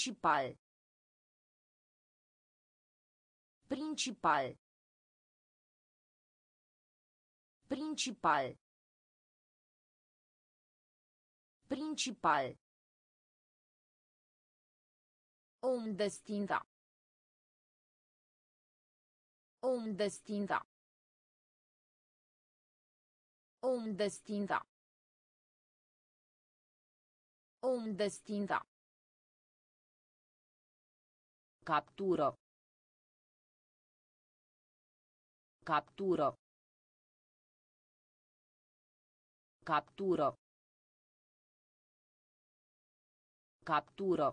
Principal. Principal. Principal. Principal. Om destinda. Om destinda. Om destinda. Om destinda. Captură. Captură. Captură. Captură.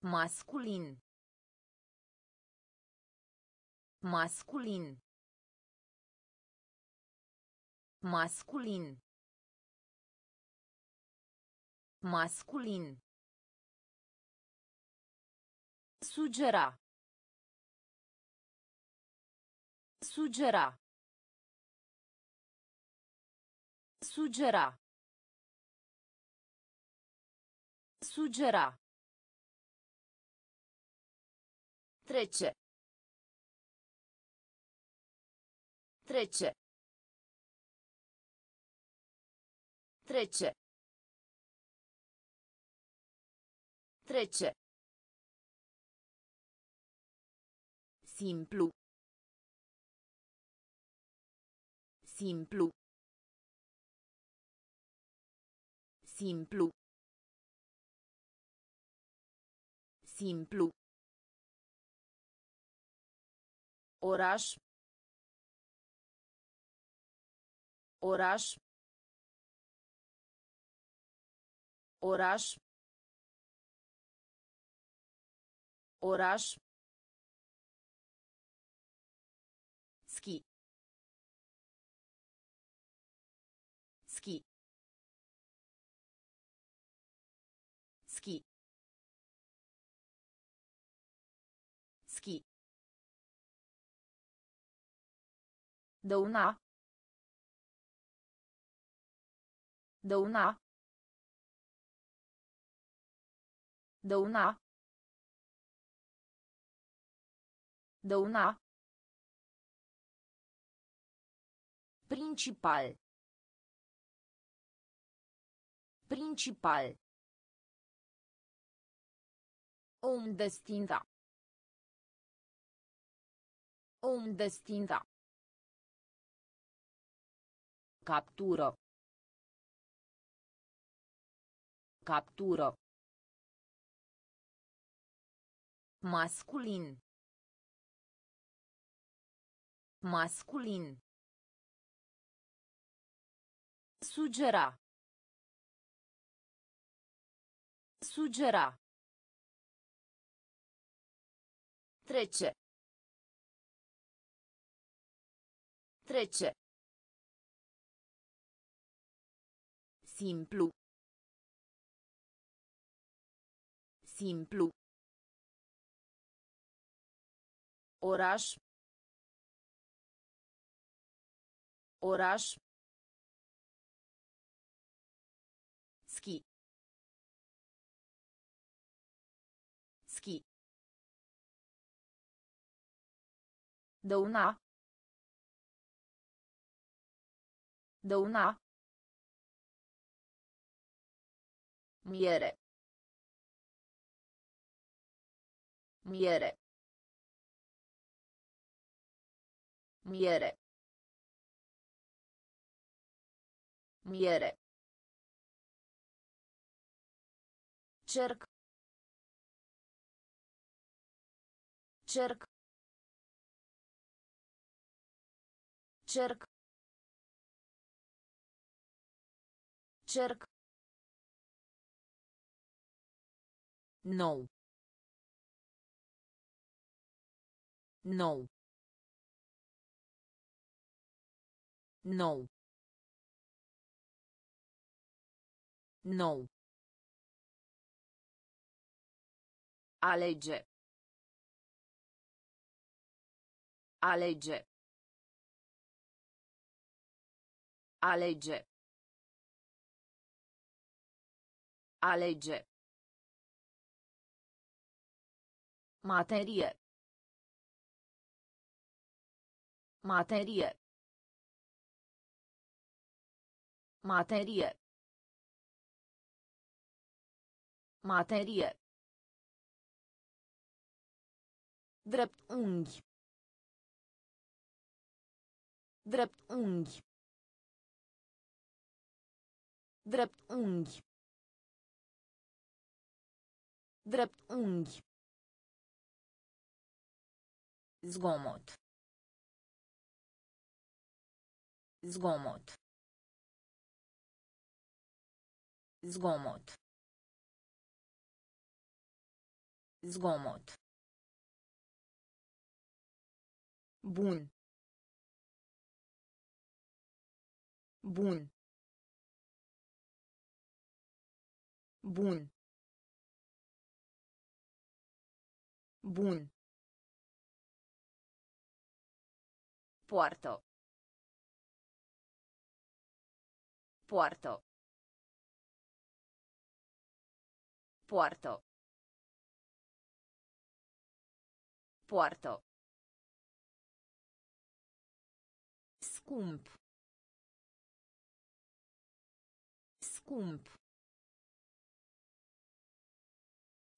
Masculin. Masculin. Masculin. Masculin. Sugera. Sugera. Sugera. Sugera. Trece. Trece. Trece. Trece. Simplu. Simplu. Simplu. Simplu. Oraș. Oraș. Oraș. Oraș. Dăuna. Dăuna. Dăuna. Dăuna. Principal. Principal. Om destinda. Om destinda. Captură. Captură. Masculin. Masculin. Sugera. Sugera. Trece. Trece. Simplu. Simplu. Oraș. Oraș. Ski. Ski. Dăuna. Dăuna. Miere. Miere. Miere. Miere. Cerc. Cerc. Cerc. Cerc. Nou. Nou. Nou. Nou. Alege. Alege. Alege. Alege. Materie. Materie. Materie. Materie. Drept unghi. Drept unghi. Drept unghi. Drept unghi. Zgomot. Zgomot. Zgomot. Zgomot. Bun. Bun. Bun. Bun. Poartă. Poartă. Poartă. Poartă. Scump. Scump.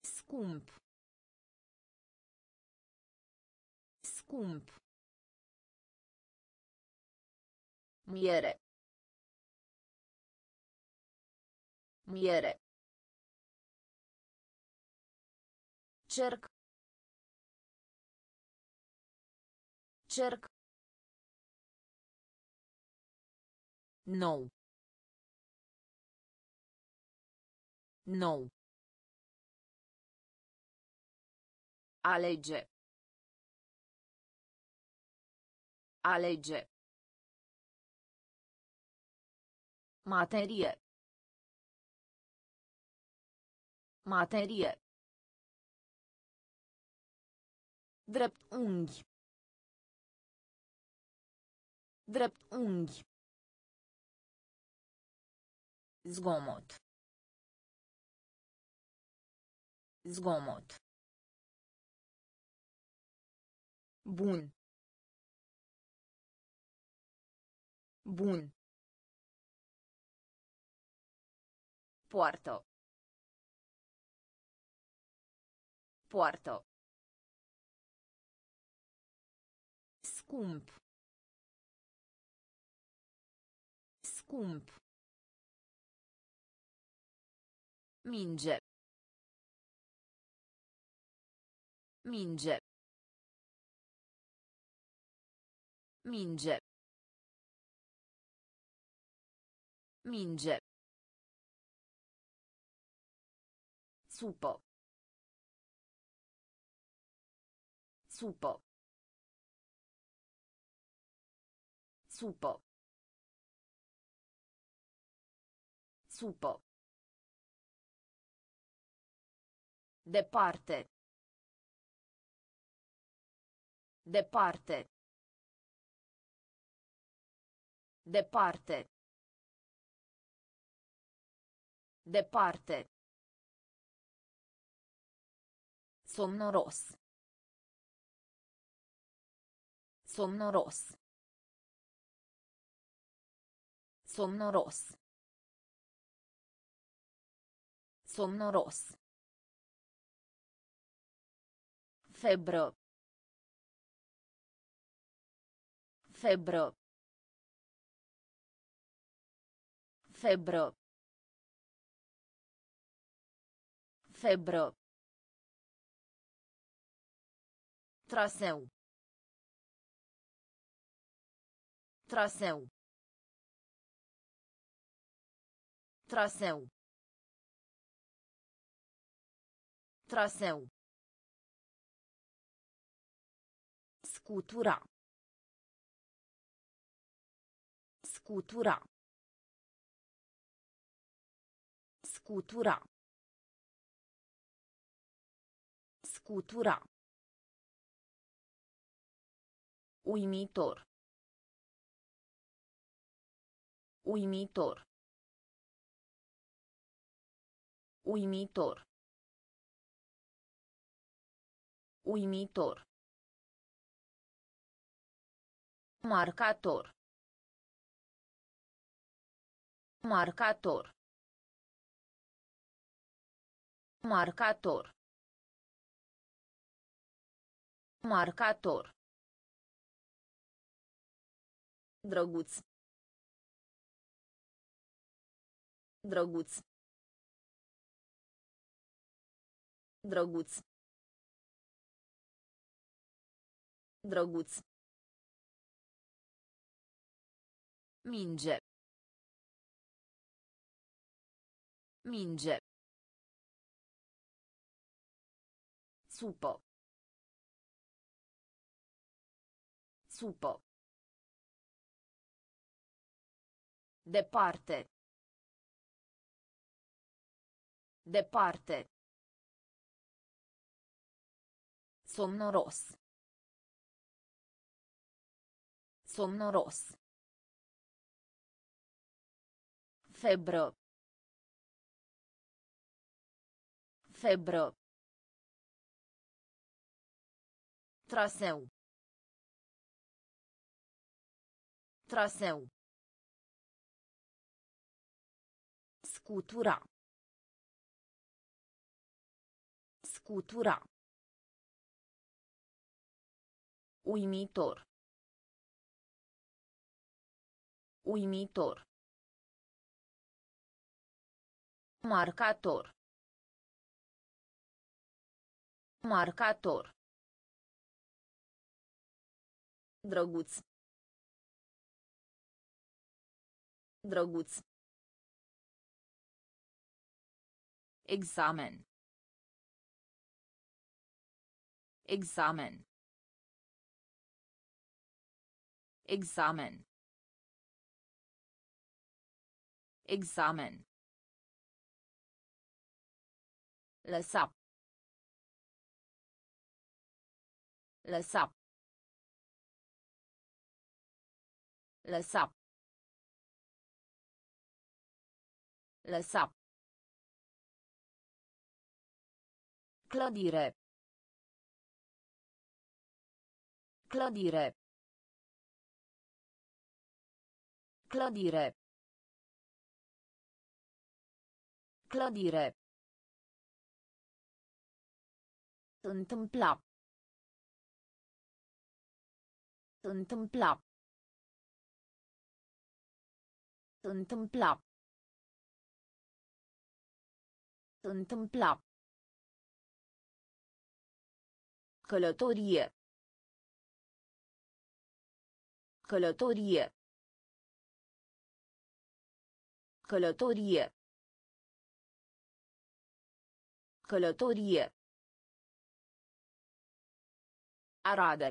Scump. Scump. Miere. Miere. Cerc. Cerc. Nou. Nou. Alege. Alege. Materie. Materie. Drept unghi. Drept unghi. Zgomot. Zgomot. Bun. Bun. Poartă. Poartă. Scump. Scump. Minge. Minge. Minge. Minge. Supo. Supo. Supo. Supo. Departe. Departe. Departe. Departe. Somnoros. Somnoros. Somnoros. Somnoros. Febră. Febră. Febră. Febră. Traseu. Traseu. Traseu. Traseu. Scutura. Scutura. Scutura. Scutura. Uimitor. Uimitor. Uimitor. Uimitor. Marcator. Marcator. Marcator. Marcator. Drăguț. Drăguț. Drăguț. Drăguț. Minge. Minge. Supă. Supă. Departe. Departe. Somnoros. Somnoros. Febră. Febră. Traseu. Traseu. Scutura. Scutura. Uimitor. Uimitor. Marcator. Marcator. Drăguț. Drăguț. Examen. Examen. Examen. Examen. Lăsa. Lăsa. Lăsa. Lăsa. Clădire. Clădire. Clădire. Clădire. Întâmpla. Întâmpla. Întâmpla. Întâmpla. Călătorie. Călătorie. Călătorie. Călătorie. Arade.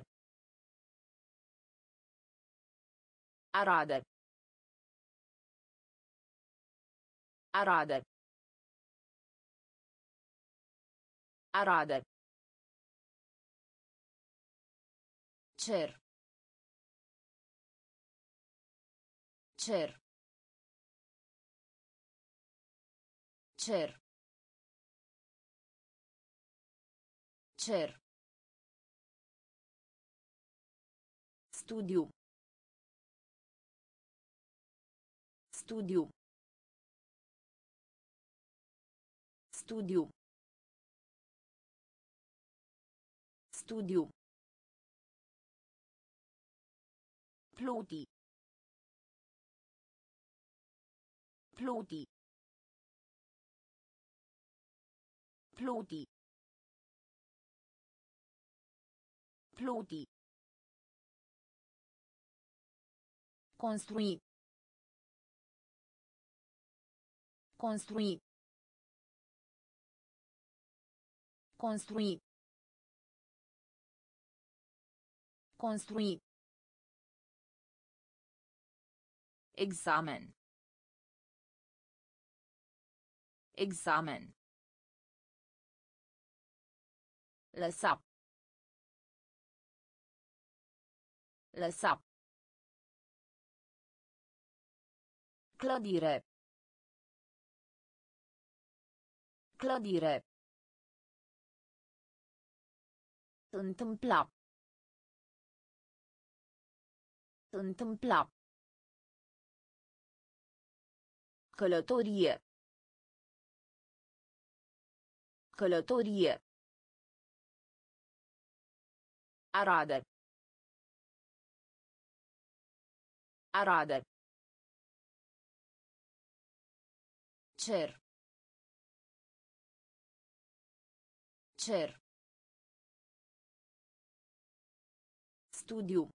Arade. Arade. Arade. Cer. Cer. Cer. Cer. Studiu. Studiu. Studiu. Studiu. Pluti. Pluti. Pluti. Pluti. Construi. Construi. Construi. Construi. Examen. Examen. Lăsa. Lăsa. Clădire. Clădire. Întâmpla. Întâmpla. Călătorie. Călătorie. Arade. Arade. Cer. Cer. Studiu.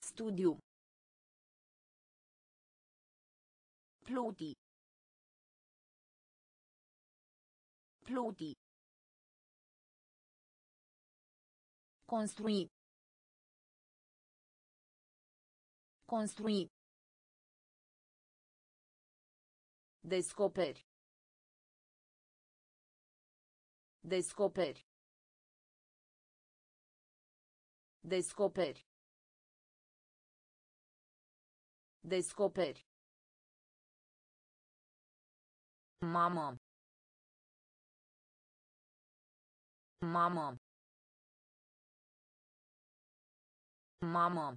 Studiu. Pluti. Pluti. Construi. Construi. Descoperi. Descoperi. Descoperi. Descoperi. Mamă. Mamă. Mamă.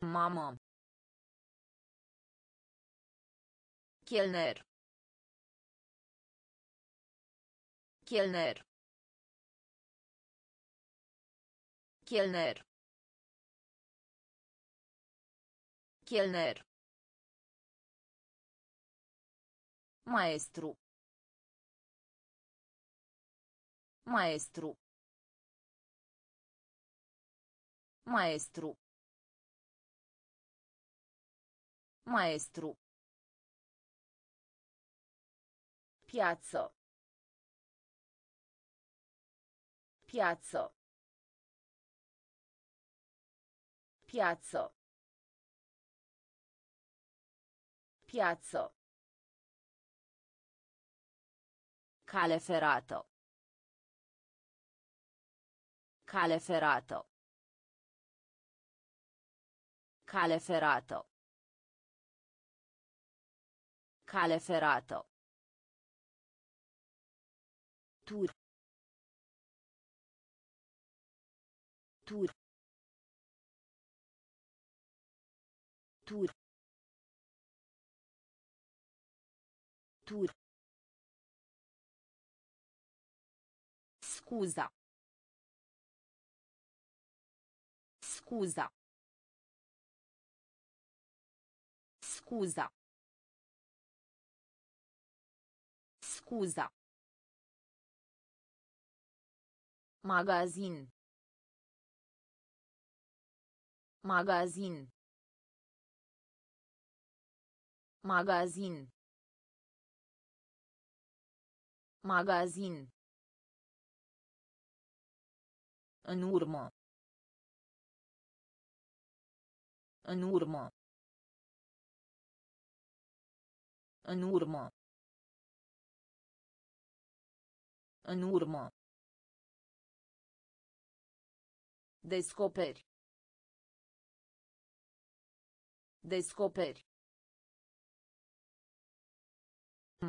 Mamă. Chelner. Chelner. Chelner. Chelner. Maestru. Maestru. Maestru. Maestru. Piazzo. Piazzo. Piazzo. Piazzo. Cale ferrato. Cale ferrato. Cale ferrato. Cale ferrato. Tour. Tour. Tour. Tour. Scusa. Scusa. Scusa. Scusa. Magazin. Magazin. Magazin. Magazin. În urmă. În urmă. În urmă. În urmă. Descoperi. Descoperi.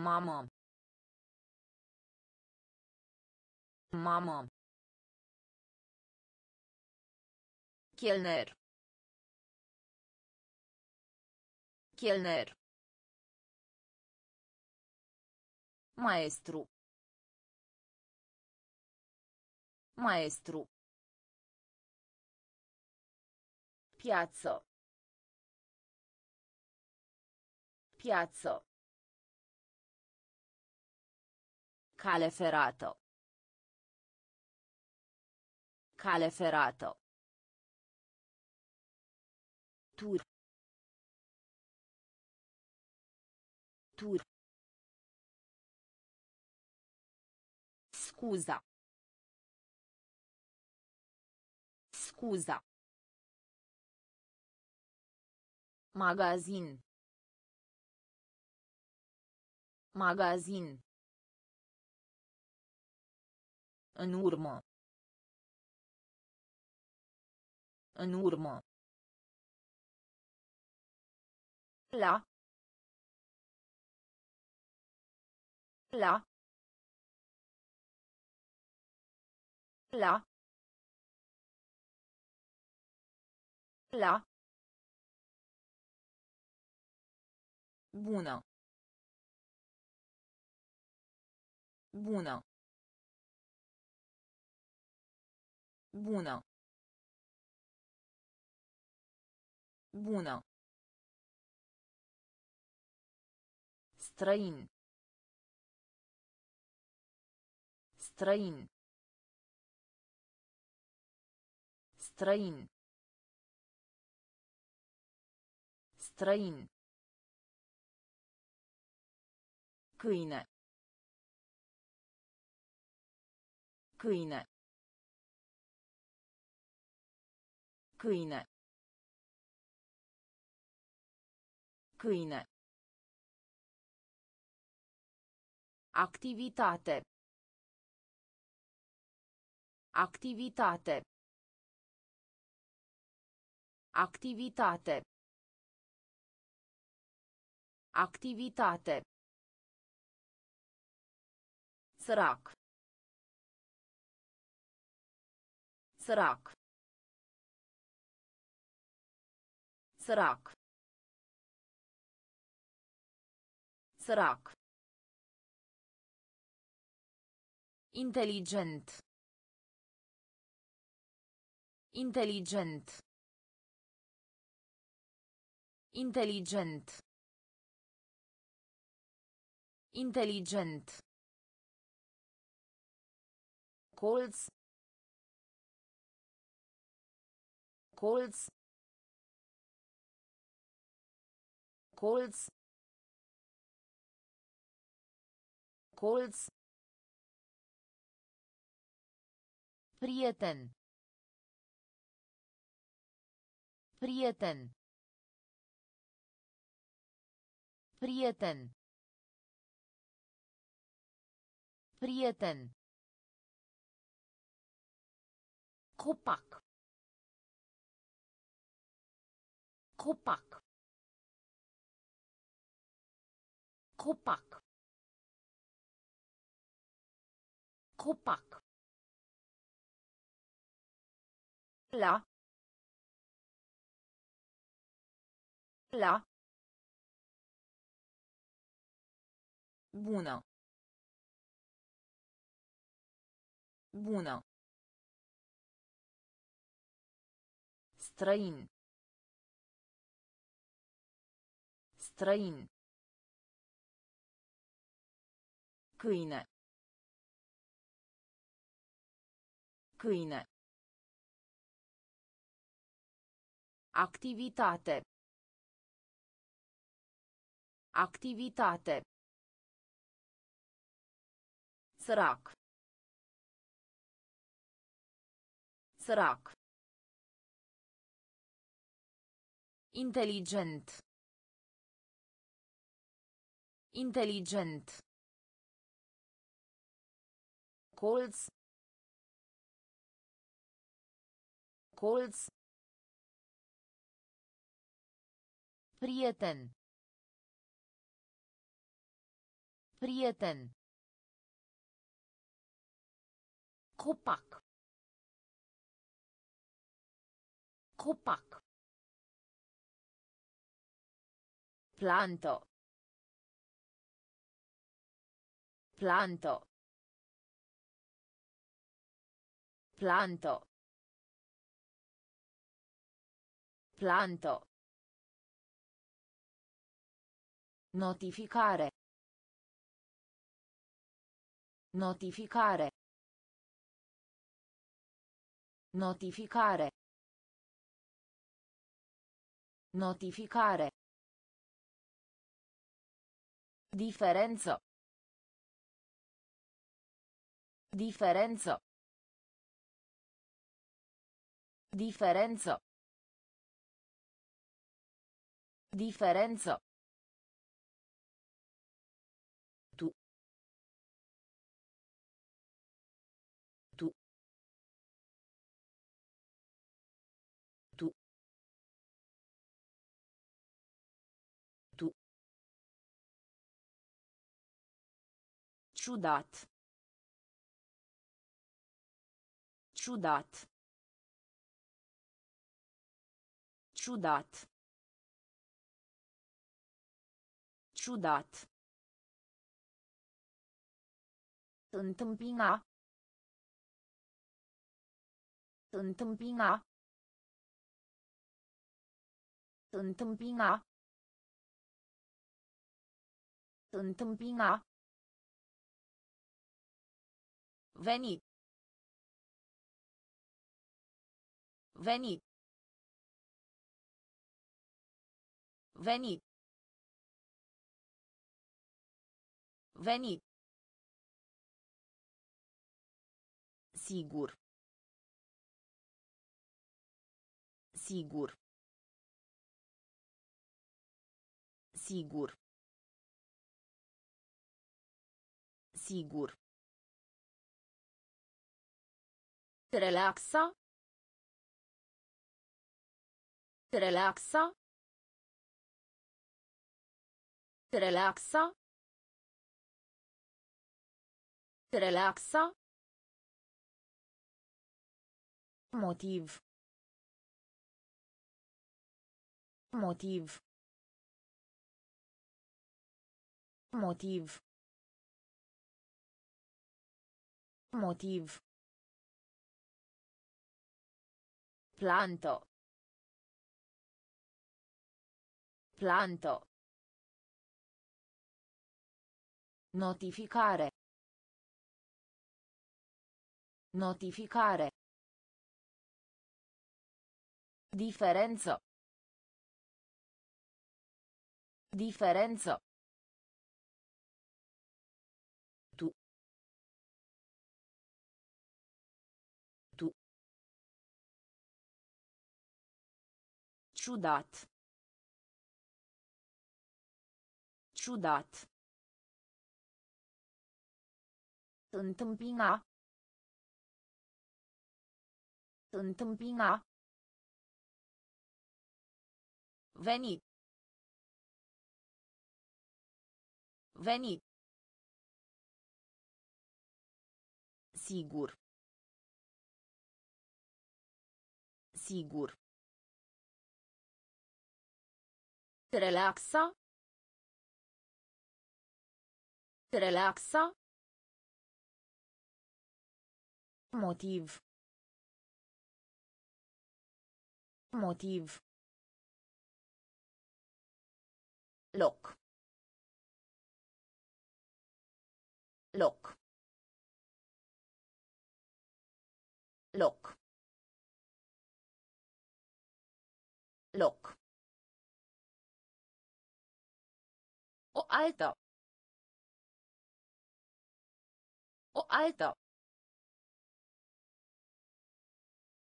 Mamă. Mamă. Chelner. Chelner. Maestru. Maestru. Piazzo. Piazzo. Cale ferrato. Cale ferrato. Tour. Tour. Scusa. Scusa. Magazin. Magazin. În urmă. În urmă. La. La. La. La. Bună. Bună. Bună. Bună. Страин. Страин. Страин. Страин. 食いない食いない食いない食いない Activitate. Activitate. Activitate. Activitate. Sărac. Sărac. Sărac. Sărac. Inteligent. Inteligent. Inteligent. Inteligent. Colț. Colț. Colț. Colț. Prieten. Prieten. Prieten. Prieten. Copac. Copac. Copac. Copac. La. La. Bună. Bună. Străin. Străin. Câine. Câine. Activitate. Activitate. Sărac. Sărac. Inteligent. Inteligent. Colț. Colț. Prieten. Prieten. Copac. Copac. Planto. Planto. Planto. Planto. Notificare. Notificare. Notificare. Notificare. Differenzo. Differenzo. Differenzo. Differenzo. Ciudat. Ciudat. Ciudat. Ciudat. Întâmpina. Întâmpina. Întâmpina. Întâmpina. Veni. Veni. Veni. Veni. Sigur. Sigur. Sigur. Sigur. Relaxa. Relaxa. Relaxa. Relaxa. Motiv. Motiv. Motiv. Motiv. Planto. Planto. Notificare. Notificare. Differenza. Differenza. Ciudat. Ciudat. Întâmpina. Întâmpina. Veni. Veni. Sigur. Sigur. Relaxa. Relaxa. Motiv. Motiv. Loc. Loc. Loc. Loc. O altă. O altă.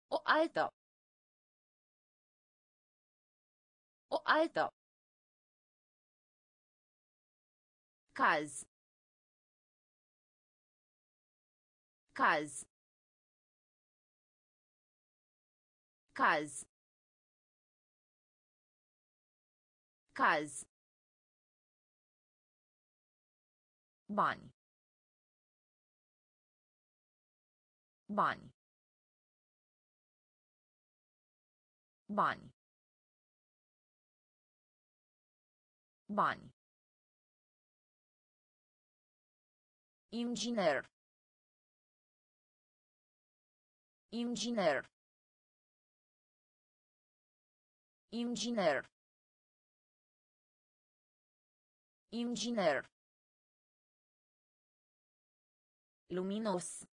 O altă. O altă. Caz. Caz. Caz. Caz. Bani. Bani. Bani. Bani. Inginer. Inginer. Inginer. Inginer. Luminos.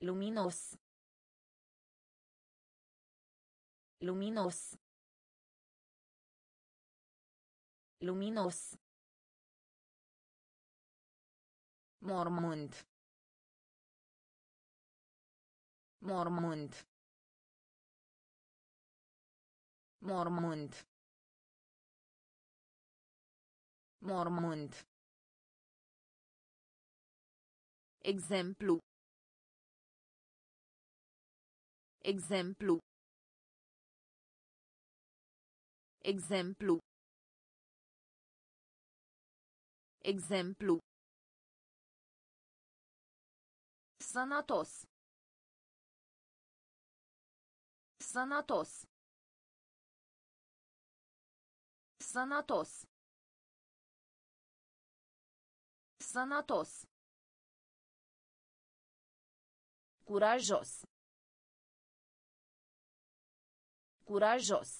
Luminos. Luminos. Luminos. Mormânt. Mormânt. Mormânt. Mormânt. Exemplu. Exemplu. Exemplu. Exemplu. Sănătos. Sănătos. Sănătos. Sănătos. Curajos. Curajos.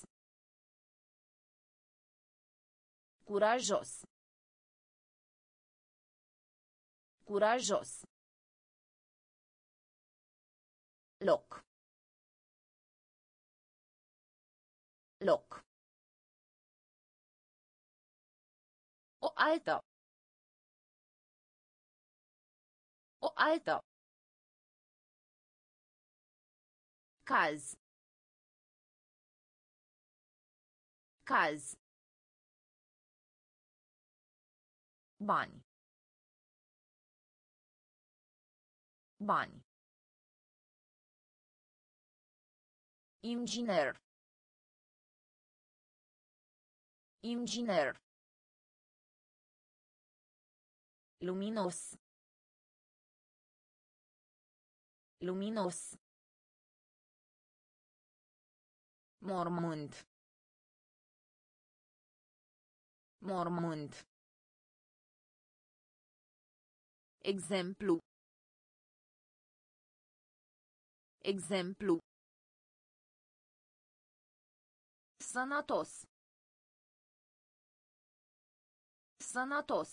Curajos. Curajos. Loc. Loc. O altă. O altă. Caz. Caz. Bani. Bani. Inginer. Inginer. Luminos. Luminos. Mormânt. Mormânt. Exemplu. Exemplu. Sănătos. Sănătos.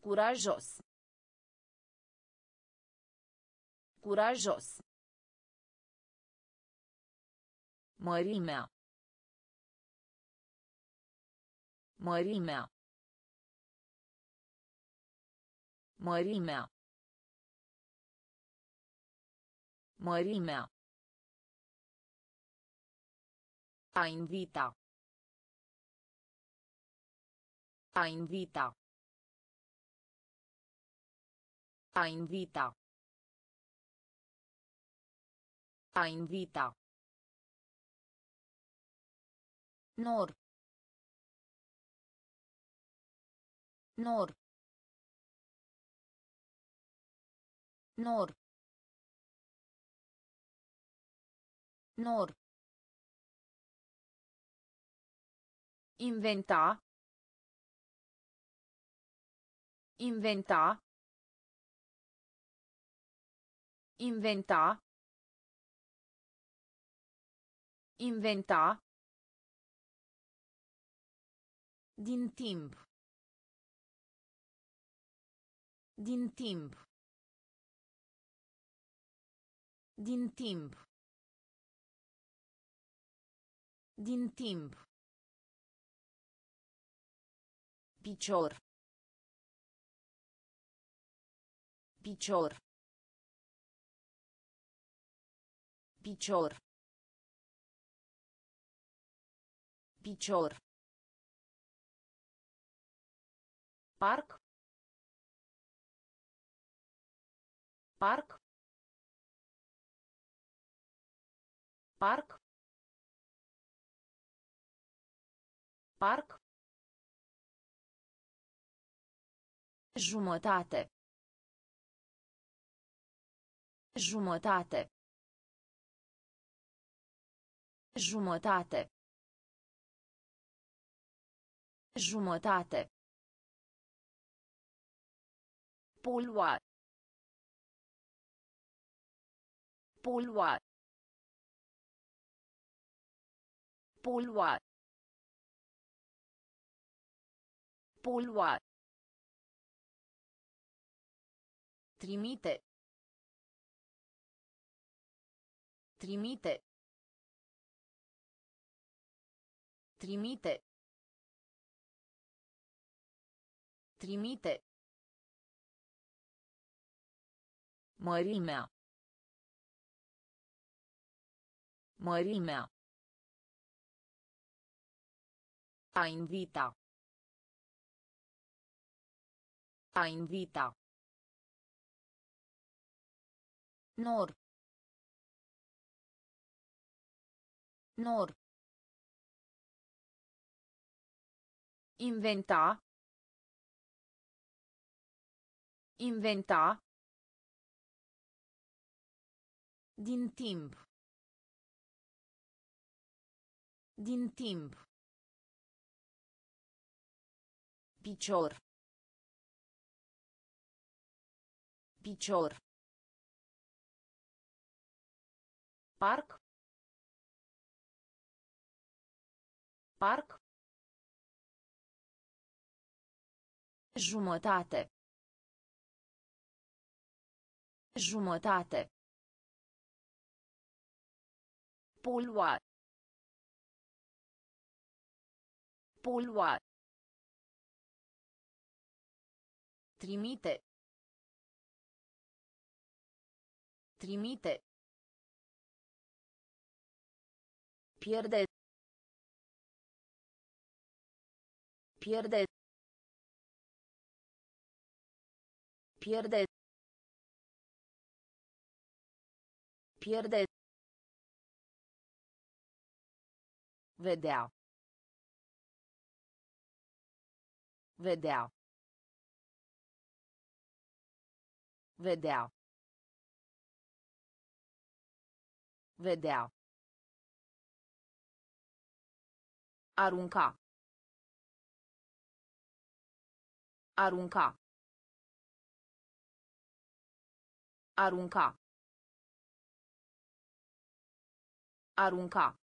Curajos. Curajos. Mărimea. Mărimea. Mărimea. Mărimea. A invita. A invita. A invita. A invita. Nor. Nor. Nor. Nor. Inventa. Inventa. Inventa. Inventa. Din timp. Din timp. Din timp. Din timp. Picior. Picior. Picior. Picior. Parc. Parc. Parc. Parc. Jumătate. Jumătate. Jumătate. Jumătate. Polua. Polua. Polua. Polua. Trimite. Trimite. Trimite. Trimite. Mărimea. Mărimea. A invita. A invita. Nor. Nor. Inventa. Inventa. Din timp. Din timp. Picior. Picior. Parc. Parc. Jumătate. Jumătate. Polua. Polua. Trimite. Trimite. Pierde. Pierde. Pierde. Pierde. Vedea. Vedea. Vedea. Vedea. Arunca. Arunca. Arunca. Arunca.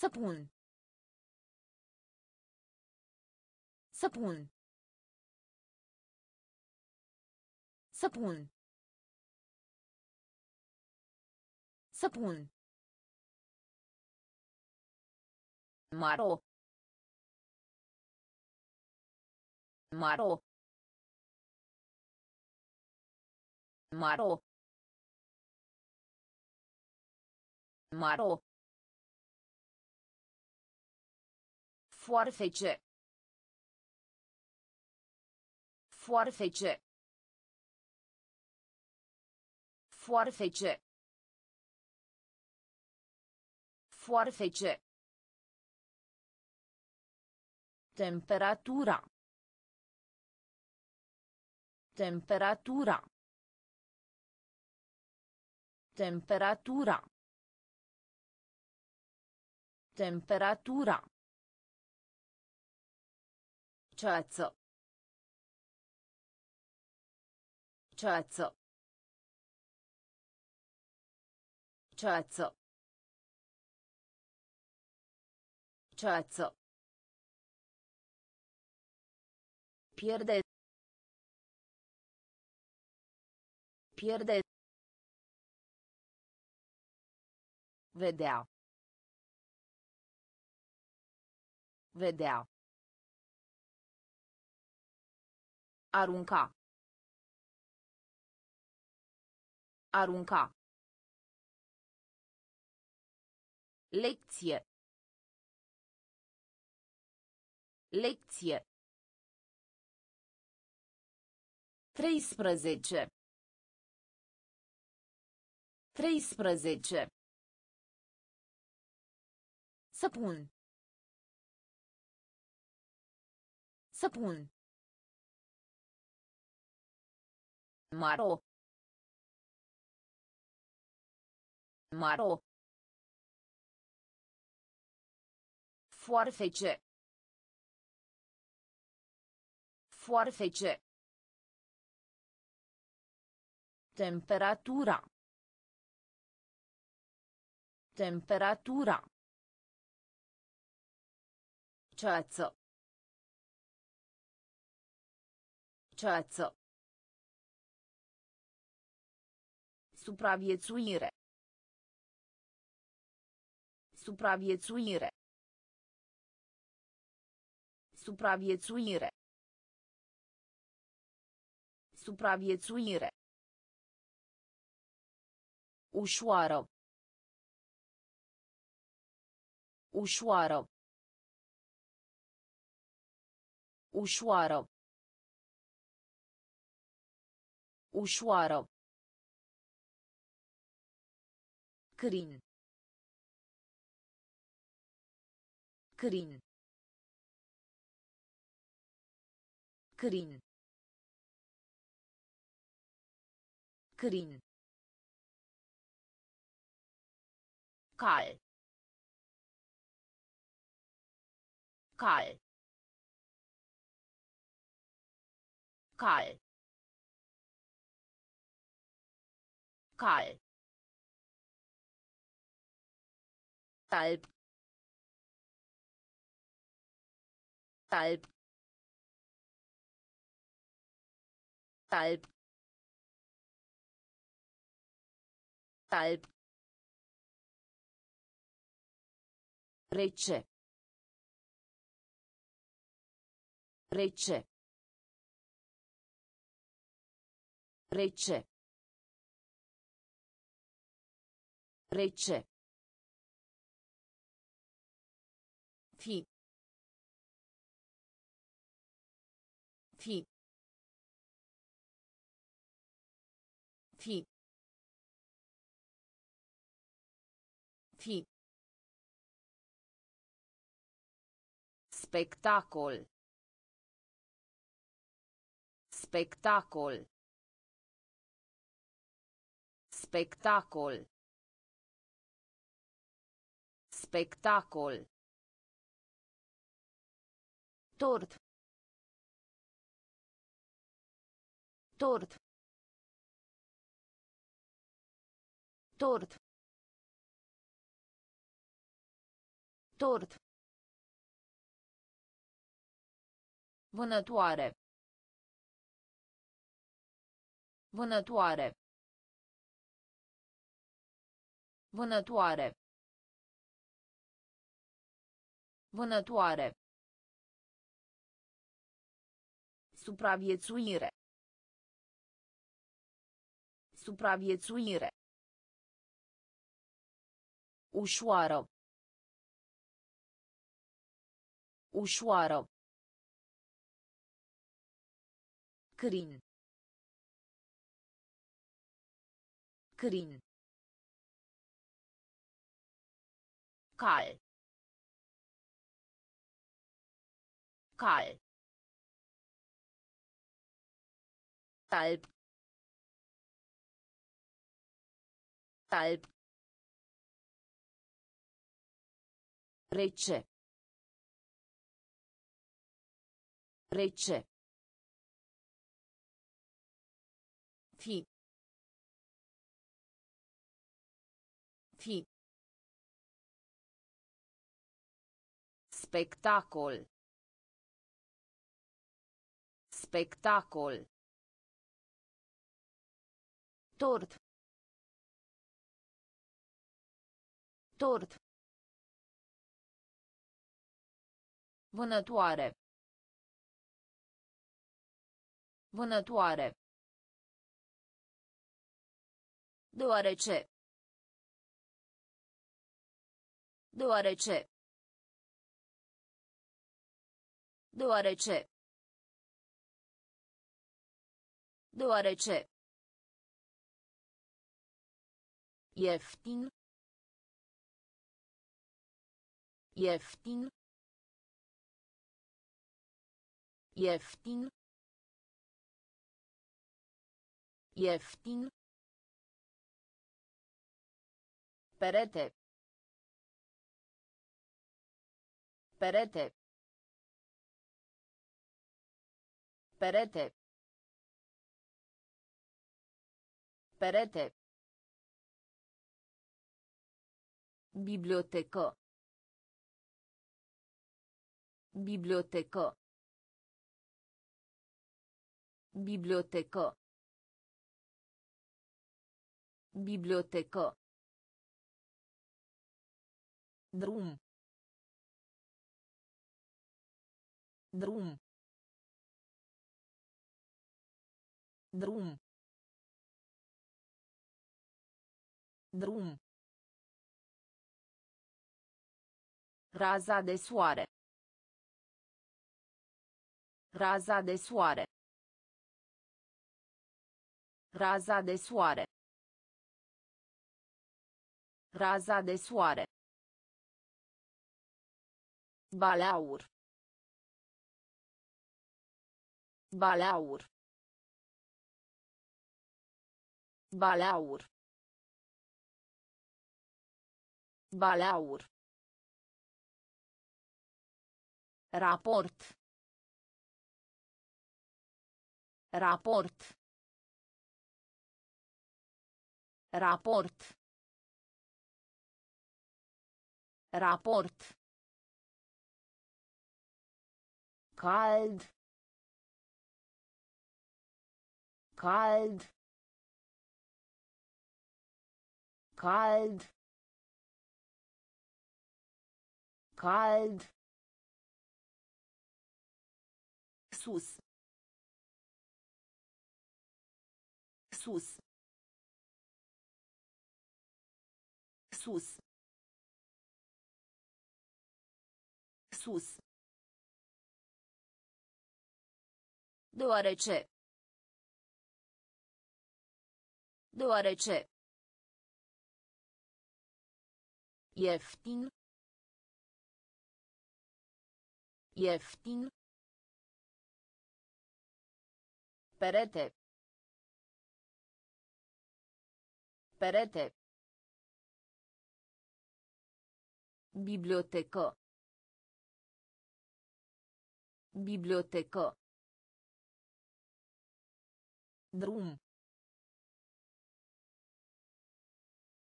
Sapun. Sapun. Sapun. Sapun. Maro. Maro. Maro. Maro. Foarfece. Foarfece. Foarfece. Foarfece. Temperatura. Temperatura. Temperatura. Temperatura. Ceață. Ceață. Ceață. Ceață. Pierde. Pierde. Vedea. Vedea. Arunca. Arunca. Lecție. Lecție. Treisprezece. Treisprezece. Săpun. Săpun. Maro. Maro. Foarfece. Foarfece. Temperatura. Temperatura. Ceață. Ceață. Supraviețuire. Supraviețuire. Supraviețuire. Supraviețuire. Ușoară. Ușoară. Ușoară. Ușoară. Crin. Crin. Crin. Crin. Cal. Cal. Cal. Cal. Alb. Alb. Alb. Alb. Rece. Rece. Rece. Rece. Fi. Fi. Fi. Fi. Spectacol. Spectacol. Spectacol. Spectacol. Tort. Tort. Tort. Tort. Vânătoare. Vânătoare. Vânătoare. Vânătoare. Supraviețuire. Supraviețuire. Ușoară. Ușoară. Crin. Crin. Cal. Cal. Alb. Alb. Rece. Rece. Fi. Fi. Spectacol. Spectacol. Tort. Tort. Vânătoare. Vânătoare. Deoarece. Deoarece. Deoarece. Deoarece. Ieftin. Ieftin. Ieftin. Ieftin. Perete. Perete. Perete. Perete. Bibliotecă. Bibliotecă. Bibliotecă. Bibliotecă. Drum. Drum. Drum. Drum. Raza de soare. Raza de soare. Raza de soare. Raza de soare. Balaur. Balaur. Balaur. Balaur. Raport. Raport. Raport. Raport. Cald. Cald. Cald. Cald. Sus sus sus sus Deoarece. Deoarece. Ieftin. Ieftin. Perete. Perete. Bibliotecă. Bibliotecă. Drum.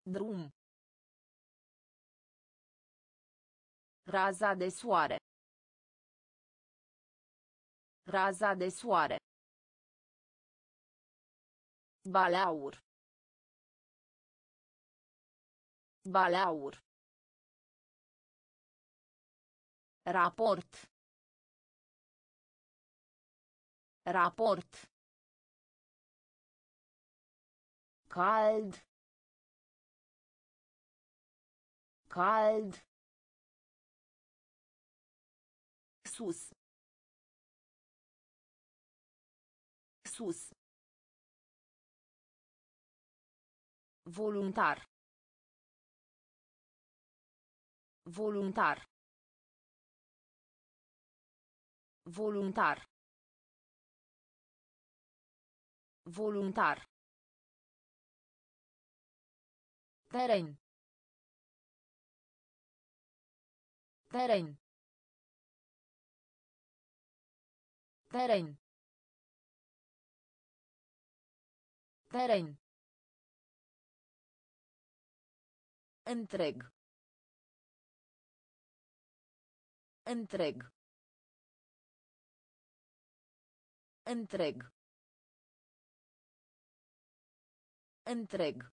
Drum. Raza de soare. Raza de soare. Balaur. Balaur. Raport. Raport. Cald. Cald. Sus. Sus. Voluntar. Voluntar. Voluntar. Voluntar. Teren. Teren. Teren. Teren. Întreg. Întreg. Întreg. Întreg.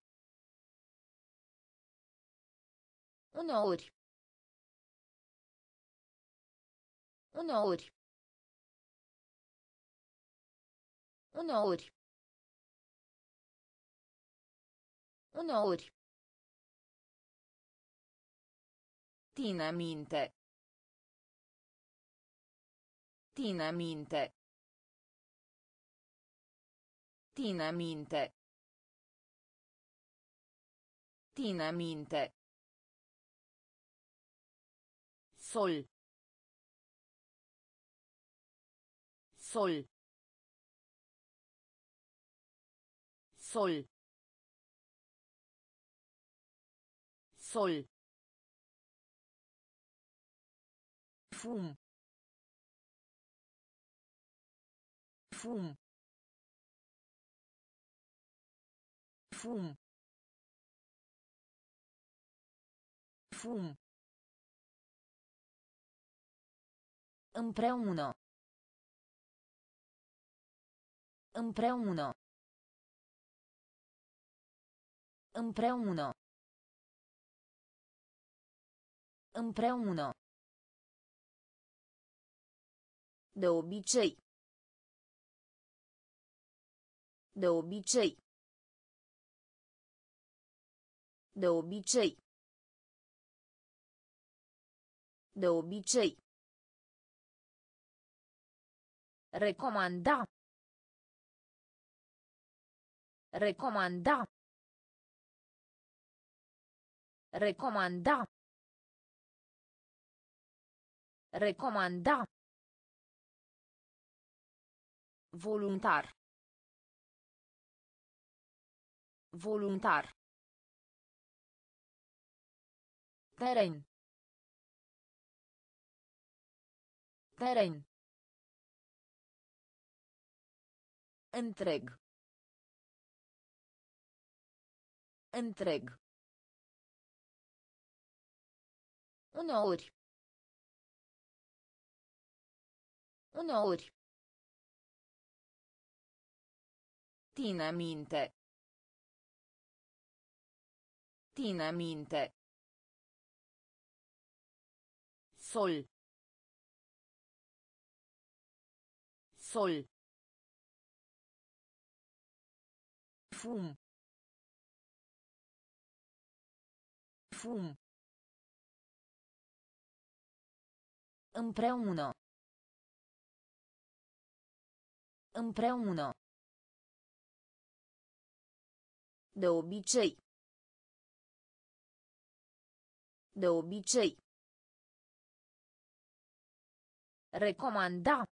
Uneori. Uneori. Uneori. Uneori. Tina minte. Tina minte. Tina minte. Tina minte. Sol. Sol. Sol. Sol. Fum. Fum. Fum. Fum. Împreună. Împreună. Împreună. Împreună. De obicei. De obicei. De obicei. De obicei. Recomanda. Recomanda. Recomanda. Recomanda. Voluntar. Voluntar. Teren. Teren. Întreg. Întreg. Uneori. Uneori. Tine minte. Tine minte. Sol. Sol. Fum. Fum. Împreună. Împreună. De obicei. De obicei. Recomanda.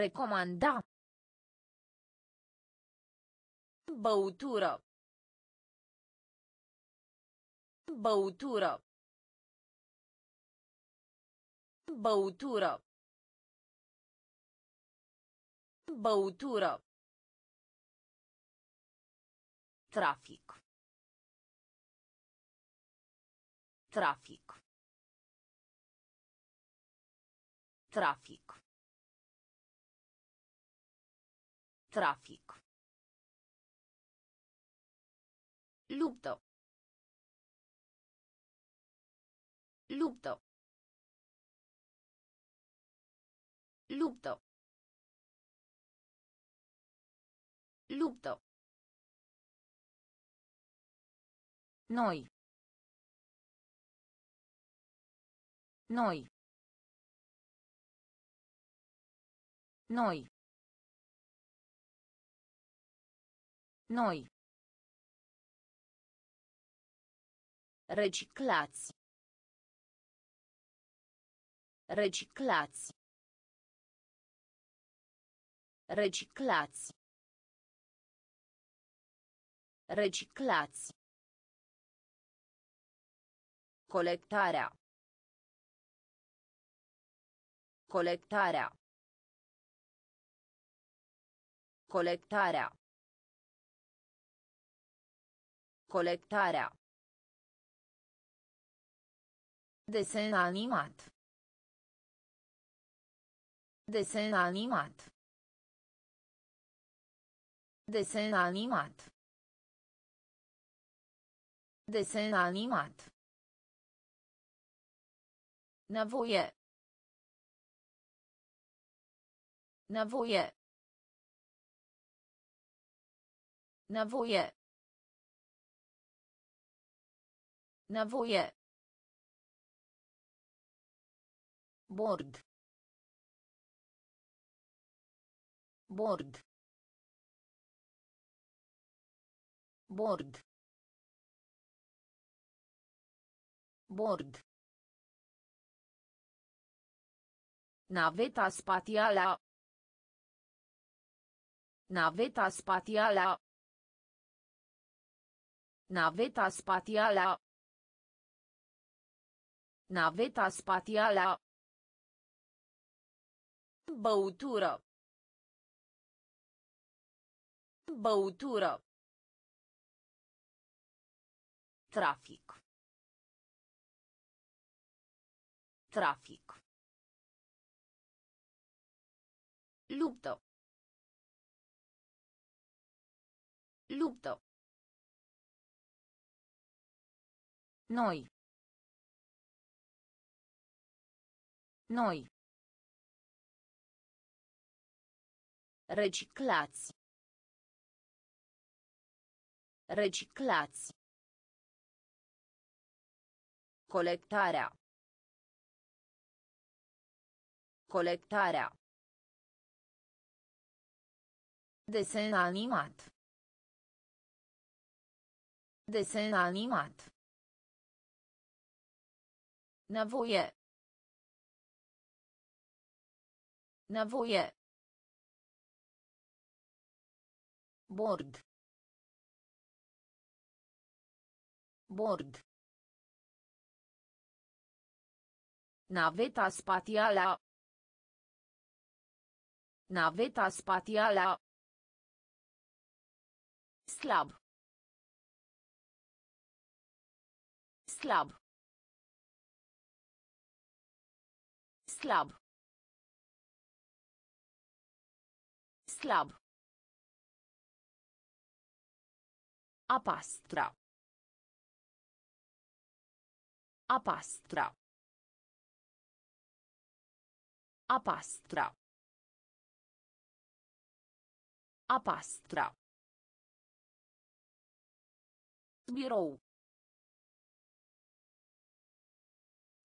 Recomanda. Băutură. Băutură. Băutură. Băutură. Trafic. Trafic. Trafic. Trafic. Luptă. Luptă. Luptă. Luptă. Noi. Noi. Noi. Noi. Reciclați. Reciclați. Reciclați. Reciclați. Colectarea. Colectarea. Colectarea. Colectarea. Desen animat. Desen animat. Desen animat. Desen animat. Nevoie. Nevoie. Nevoie. Nevoie. Board. Board. Board. Board. Naveta spațială. Naveta spațială. Naveta spațială. Naveta spațială. Băutură. Băutură. Trafic. Trafic. Luptă. Luptă. Noi. Noi. Reciclați. Reciclați. Colectarea. Colectarea. Desen animat. Desen animat. Nevoie. Nevoie. Bord. Bord. Naveta spațială. Naveta spațială. Slab. Slab. Slab. Slab. A pastra. A pastra. Birou.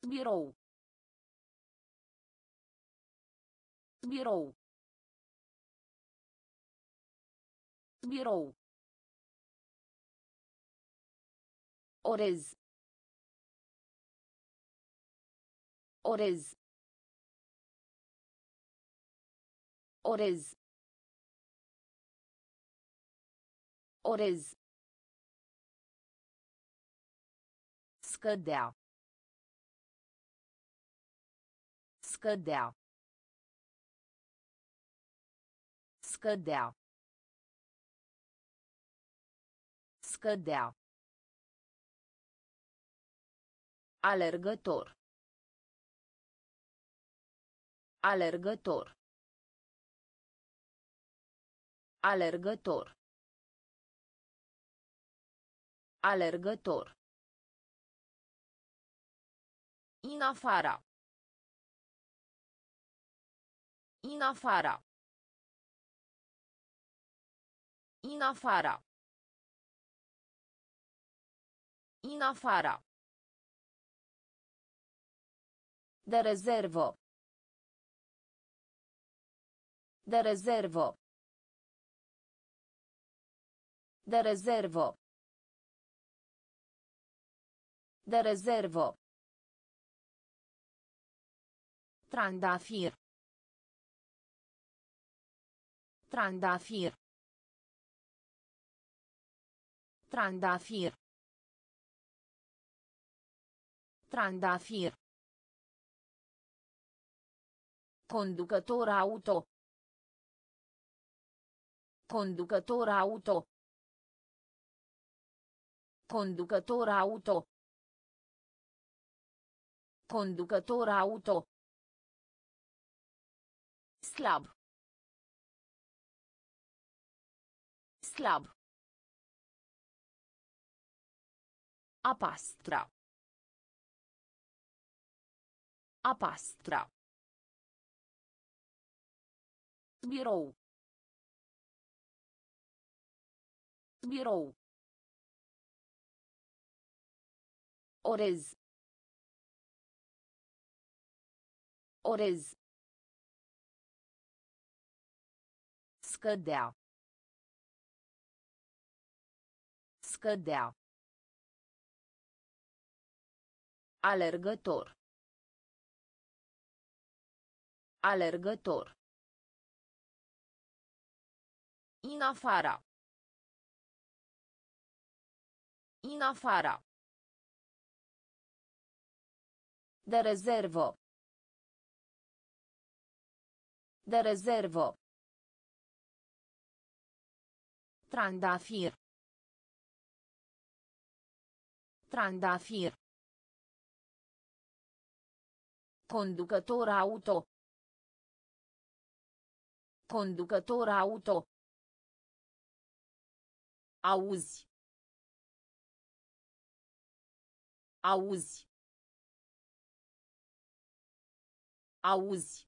Birou. Birou. Birou. Orez. Orez. Orez. Orez. Scădea. Scădea. Scădea. Scădea. Alergător. Alergător. Alergător. Alergător. In afara. In afara. In afara. In afara. De rezervă. De rezervă. De rezervă. De rezervă. Trandafir. Trandafir. Trandafir. Trandafir. Conducător auto. Conducător auto. Conducător auto. Conducător auto. Slab. Slab. A pastra. A pastra. Birou. Birou. Orez. Orez. Scădea. Scădea. Alergător. Alergător. In afara. In afara. De rezervă. De rezervă. Trandafir. Trandafir. Conducător auto. Conducător auto. Auzi. Auzi. Auzi.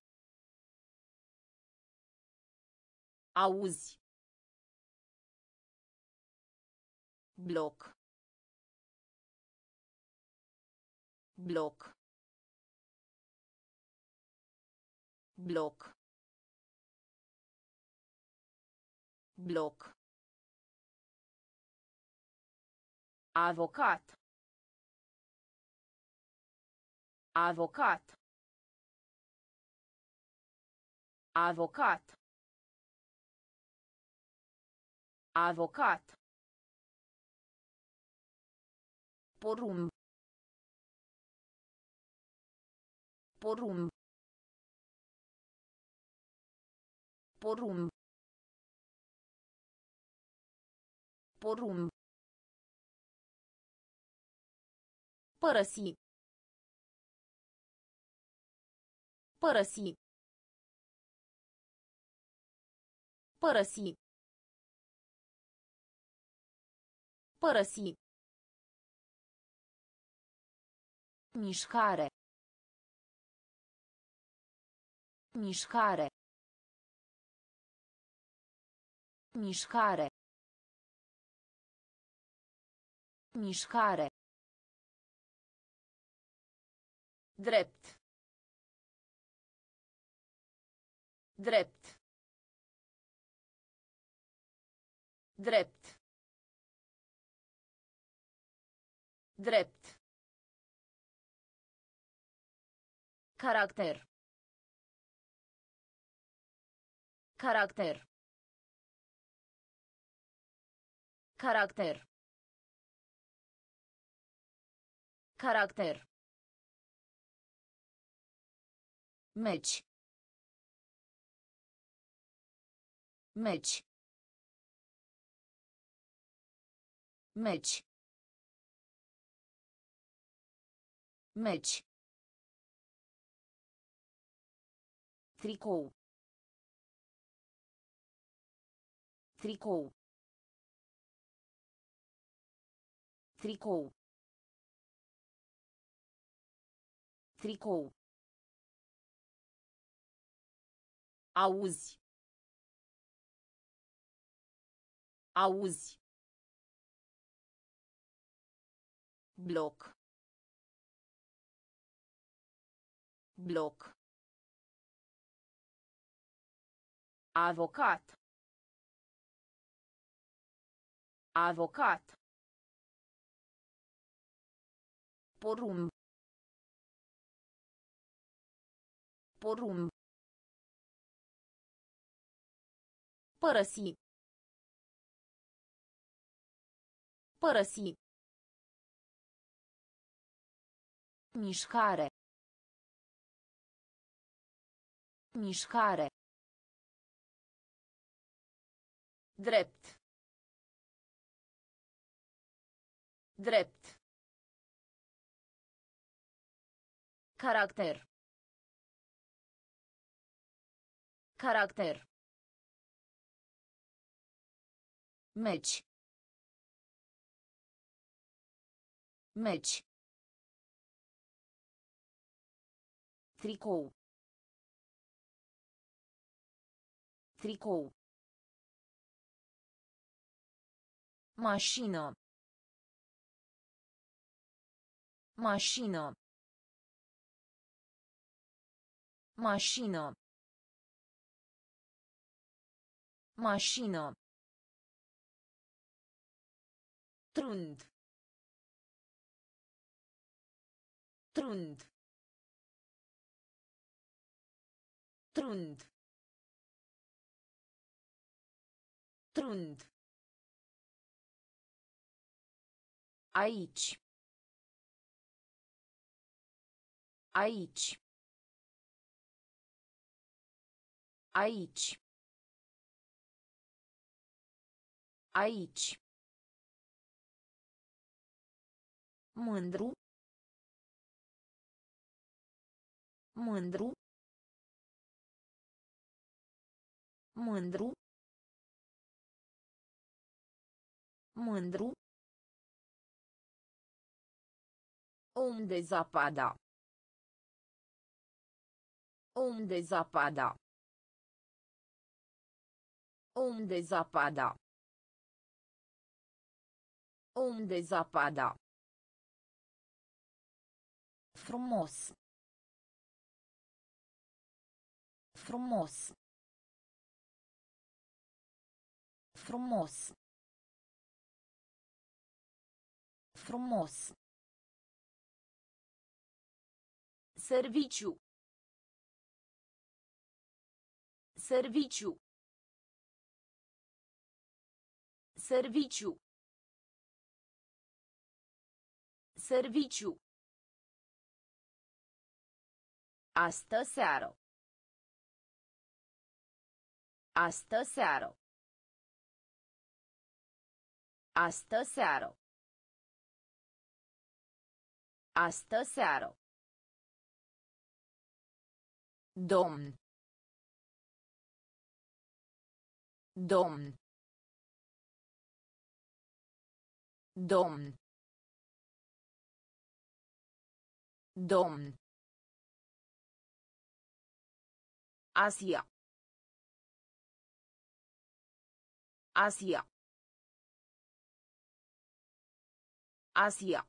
Auzi. Bloc. Bloc. Bloc. Bloc. Avocat. Avocat. Avocat. Avocat Porumb. Porumb. Porumb. Porumb. Părăsi. Părăsi. Părăsi. Părăsi. Mișcare. Mișcare. Mișcare. Mișcare. Drept. Drept. Drept. Drept. Характер. Характер. Характер. Характер. Меч. Меч. Меч. Меч. Tricou. Tricou. Tricou. Tricou. Auzi. Auzi. Bloc. Bloc. Avocat. Avocat. Porumb. Porumb. Părăsi. Părăsi. Mișcare. Mișcare. Drept. Drept. Caracter. Caracter. Meci. Meci. Tricou. Tricou. Mașină. Mașină. Mașină. Mașină. Trund. Trund. Trund. Trund. Aici. Aici. Aici. Aici. Mândru. Mândru. Mândru. Mândru. Unde zapada. Unde zapada. Unde zapada. Unde zapada. Frumos. Frumos. Frumos. Frumos. Serviciu. Serviciu. Serviciu. Serviciu. Astă seară. Astă seară. Astă seară. Astă seară. Domn. Domn. Domn. Domn. Asia. Asia. Asia.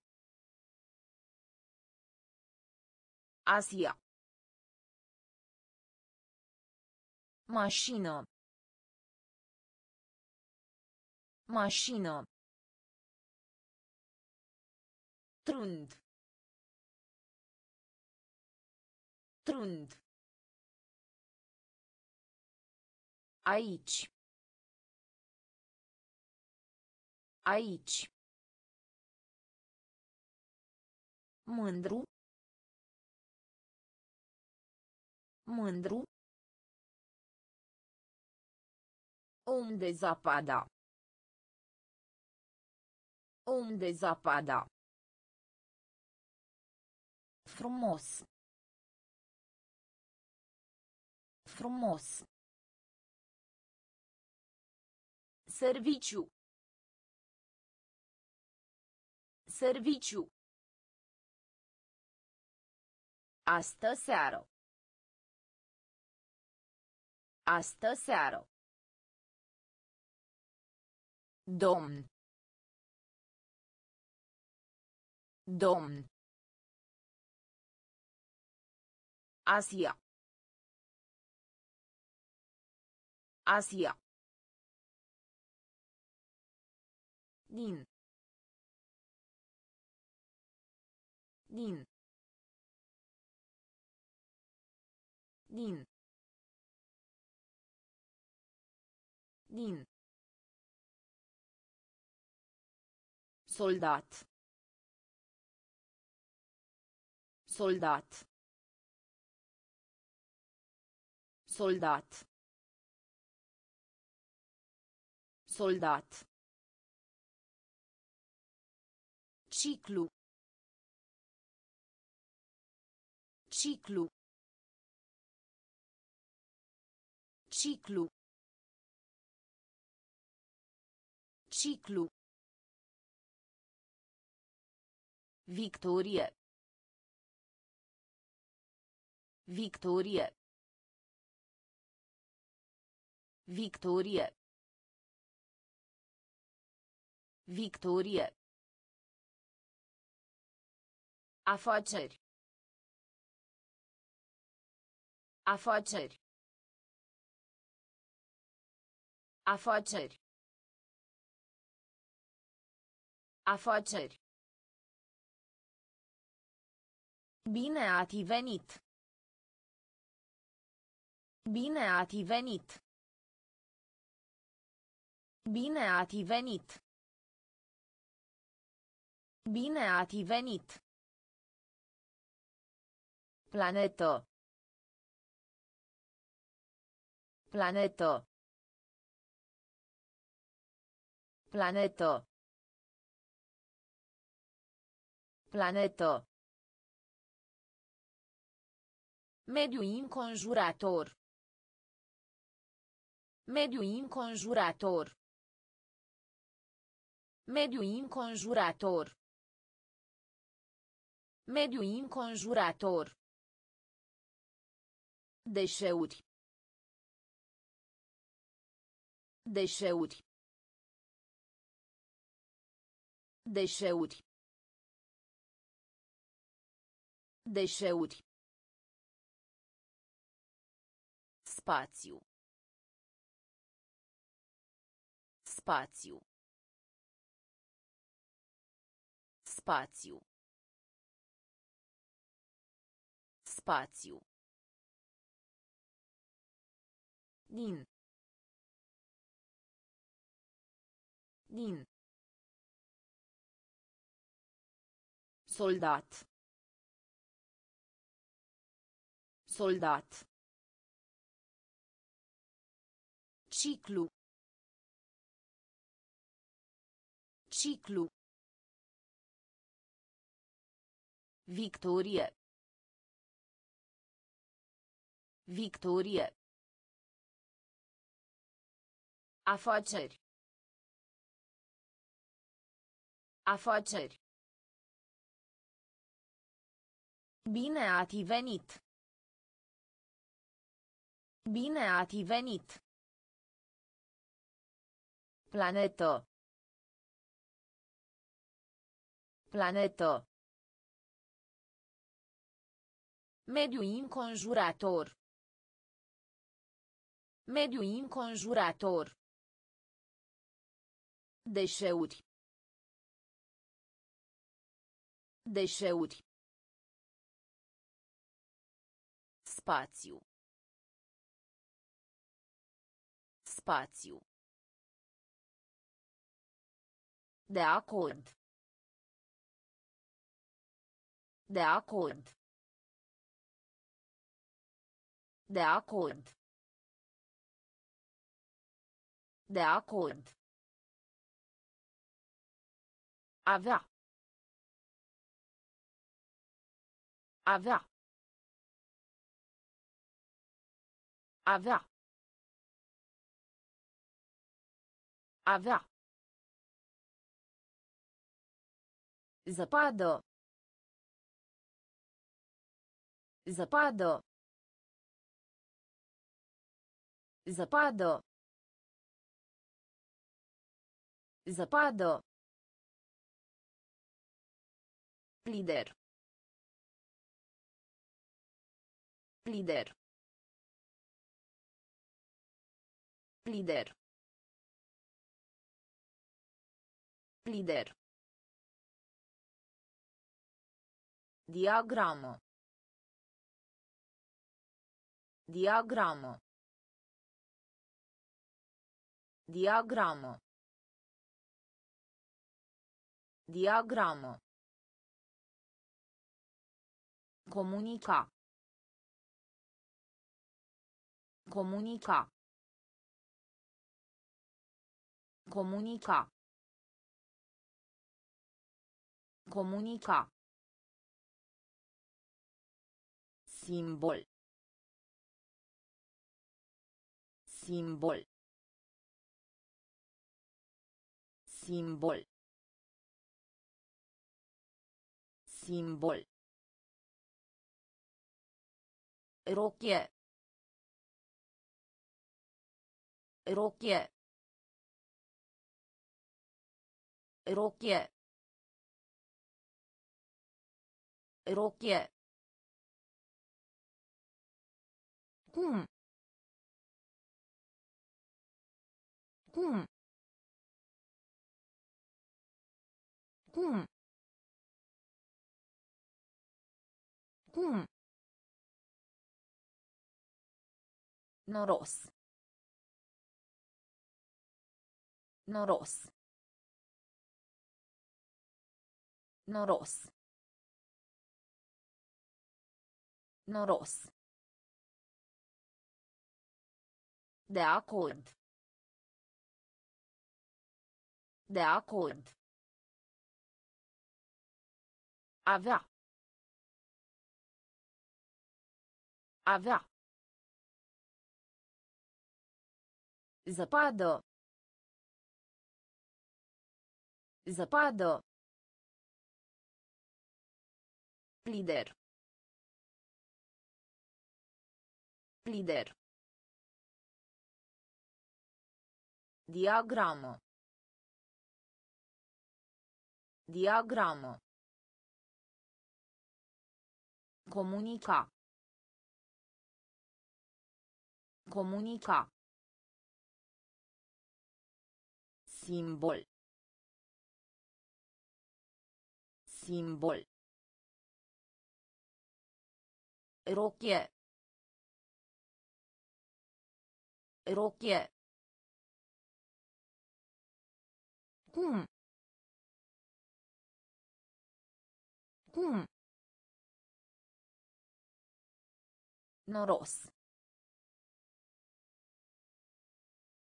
Asia. Mașină. Mașină. Trund. Trund. Aici. Aici. Mândru. Mândru. Unde zapada. Unde zapada. Frumos. Frumos. Serviciu. Serviciu. Astă seară. Astă seară. Domn. Domn. Asia. Asia. Din. Din. Din. Din. Soldat. Soldat. Soldat. Soldat. Ciclu. Ciclu. Ciclu. Ciclu. Victorie. Victorie. Victorie. Victorie. Afaceri. Afaceri. Afaceri. Afaceri. Bine ați venit. Bine ați venit. Bine ați venit. Bine ați venit. Planetă. Planetă. Planetă. Planetă. Mediu înconjurător. Mediu înconjurător. Mediu înconjurător. Mediu înconjurător. Deșeuri. Deșeuri. Deșeuri. Deșeuri. Spațiu. Spațiu. Spațiu. Spațiu. Din. Din. Soldat. Soldat. Ciclu. Ciclu. Victorie. Victorie. Afaceri. Afaceri. Bine ați venit. Bine ați venit. Planetă. Planetă. Mediu înconjurător. Mediu înconjurător. Deșeuri. Deșeuri. Spațiu. Spațiu. De acord. De acord. De acord. De acord. Avea. Avea. Avea. Avea. Zăpadă. Zăpadă. Zăpadă. Zăpadă. Lider. Lider. Lider. Lider. Diagramă. Diagramă. Diagramă. Diagramă. Comunica. Comunica. Comunica. Comunica. Simbol. Simbol. Simbol. Simbol. Rochie. Rochie. Rochie. Rochie. コーンコーンコーンコーンのろす。のろす。のろす。のろす。De acord. De acord. Avea. Avea. Zăpadă. Zăpadă. Lider. Lider. Diagramă. Diagramă. Comunica. Comunica. Simbol. Simbol. Rochie. Rochie. Cum? Cum? Noros.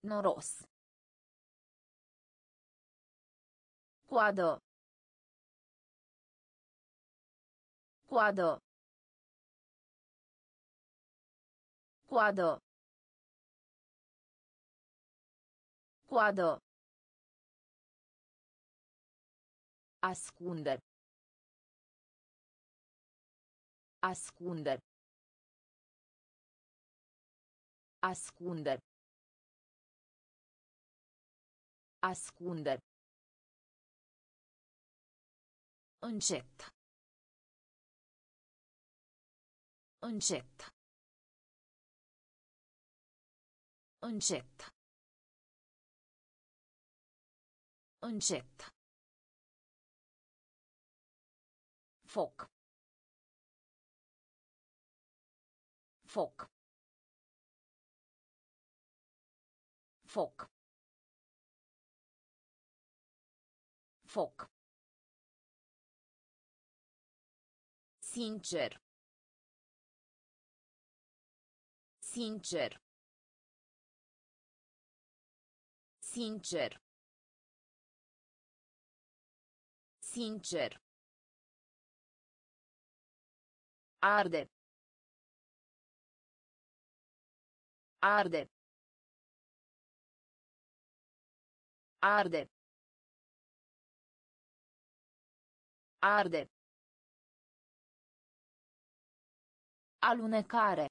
Noros. Coadă. Coadă. Coadă. Coadă. Ascunde. Ascunde. Ascunde. Ascunde. Încet. Încet. Încet. Încet. Foc. Foc. Foc. Foc. Sincer. Sincer. Sincer. Sincer. Arde. Arde. Arde. Arde. Alunecare.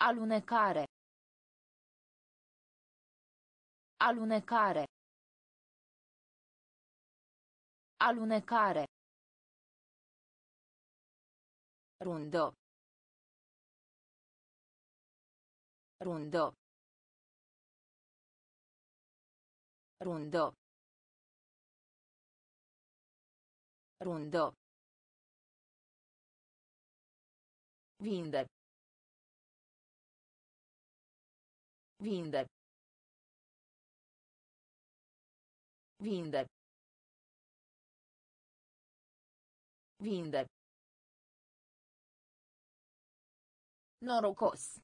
Alunecare. Alunecare. Alunecare. Rundo. Rundo. Rundo. Rundo. Vinde. Vinde. Vinde. Vinde. Norocos.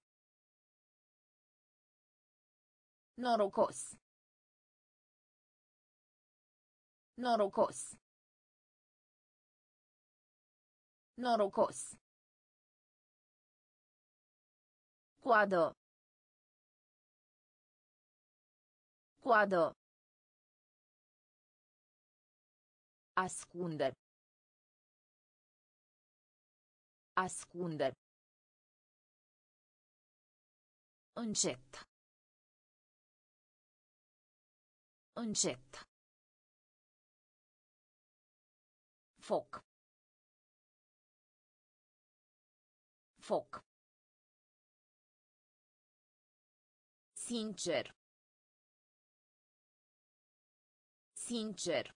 Norocos. Norocos. Norocos. Coadă. Coadă. Ascunde. Ascunde. Încet. Încet. Foc. Foc. Sincer. Sincer.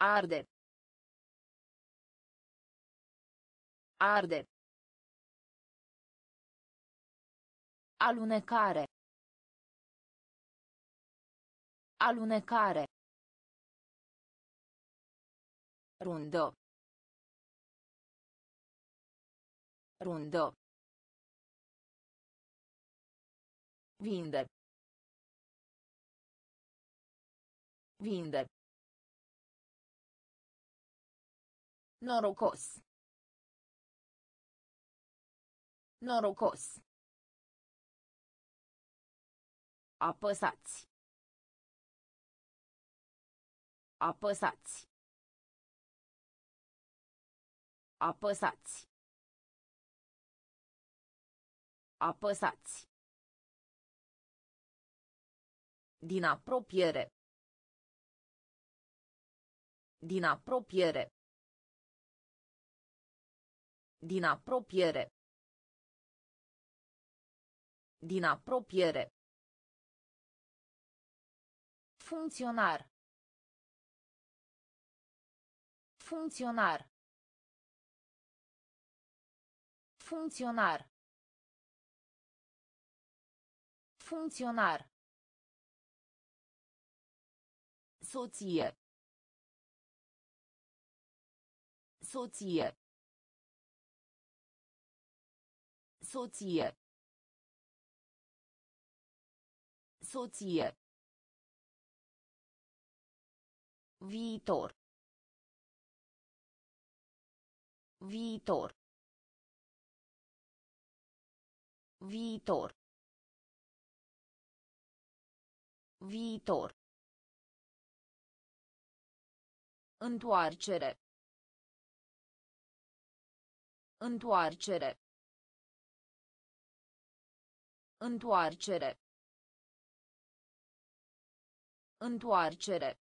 Arde. Arde. Alunecare. Alunecare. Rundo. Rundo. Vinde. Vinde. Norocos. Norocos. Apăsați. Apăsați. Apăsați. Apăsați. Din apropiere. Din apropiere. Din apropiere. Din apropiere. Funcționar. Funcționar. Funcționar. Funcționar. Soție. Soție. Soție. Soție. Viitor. Viitor. Viitor. Viitor. Întoarcere. Întoarcere. Întoarcere. Întoarcere.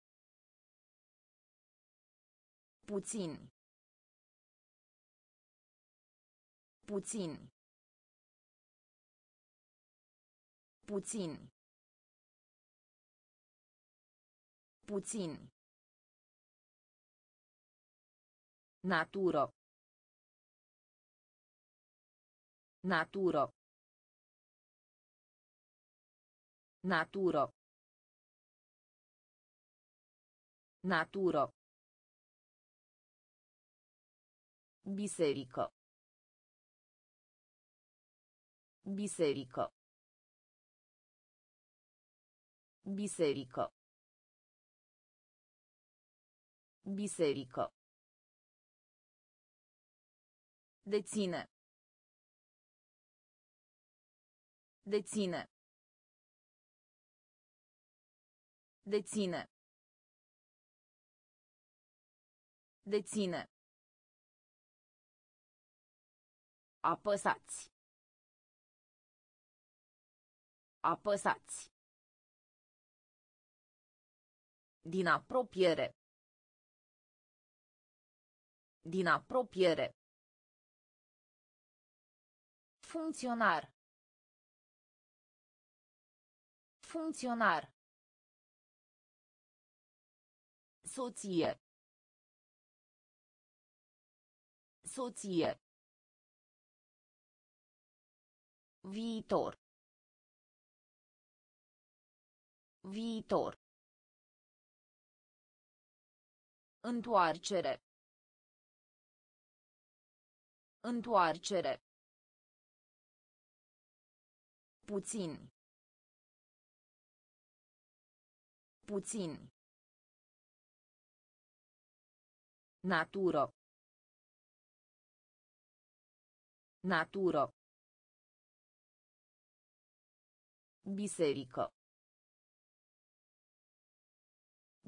Puțin. Puțin. Puțin. Puțin. Naturo. Naturo. Naturo. Naturo. Biserică. Biserică. Biserică. Biserică. Deține. Deține. Deține. Deține. Apăsați. Apăsați. Din apropiere. Din apropiere. Funcționar. Funcționar. Soție. Soție. Viitor. Viitor. Întoarcere. Întoarcere. Puțin. Puțin. Naturo. Naturo. Biserică.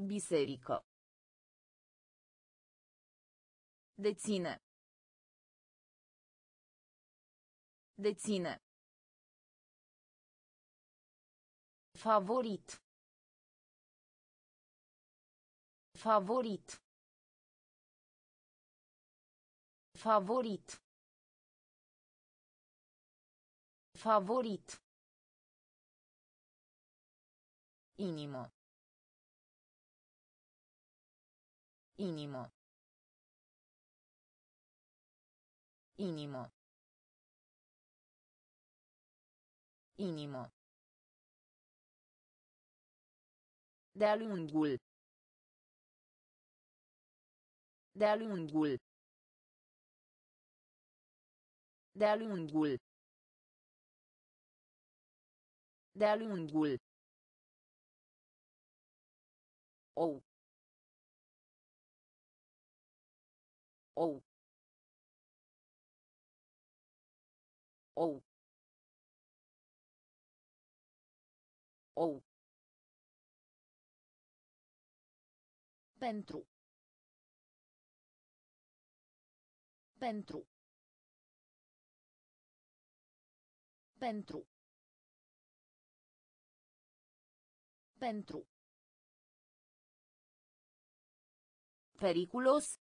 Biserică. Deține. Deține. Favorit. Favorit. Favorit. Favorit. Inimo. Inimo. Inimo. Inimo. De-a lungul. De-a lungul. De-a lungul. De-a lungul. Ou. Ou. Ou. Ou. Pentru. Pentru. Pentru. Pentru. Periculos.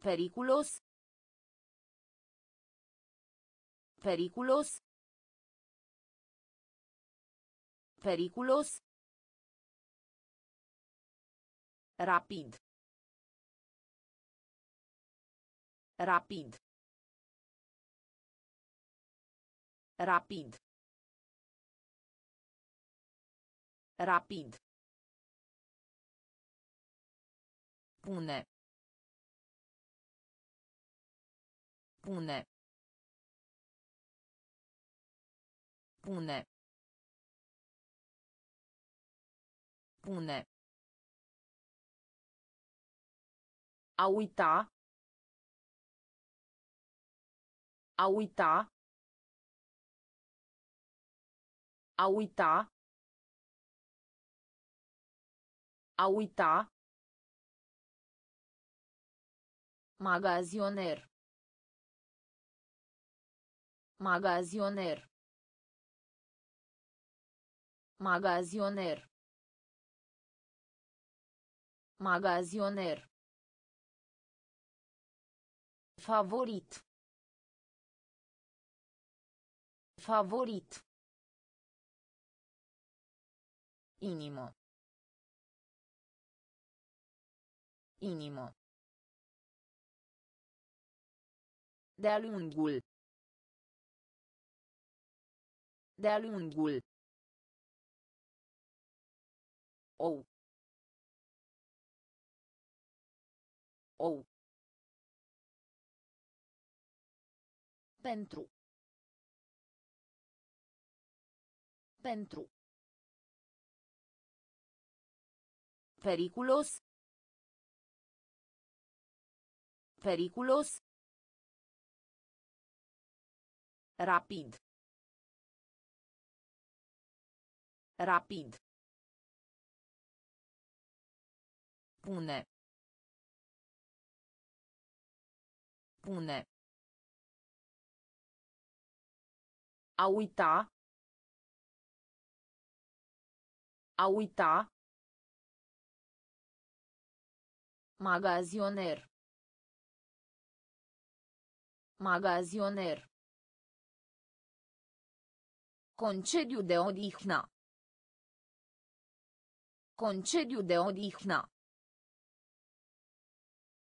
Periculos. Periculos. Periculos. Rapid. Rapid. Rapid. Rapid. Pune. Pune. Pune. Pune. A uita. A uita. A uita. A uita. Magazioner. Magazioner. Magazioner. Magazioner. Favorit. Favorit. Inimă. Inimă. De-a lungul. De-a lungul. Ou. Ou. Pentru. Pentru. Periculos. Periculos. Rapid. Rapid. Pune. Pune. A uita. A uita. Magazioner. Magazioner. Concediu de odihnă. Concediu de odihnă.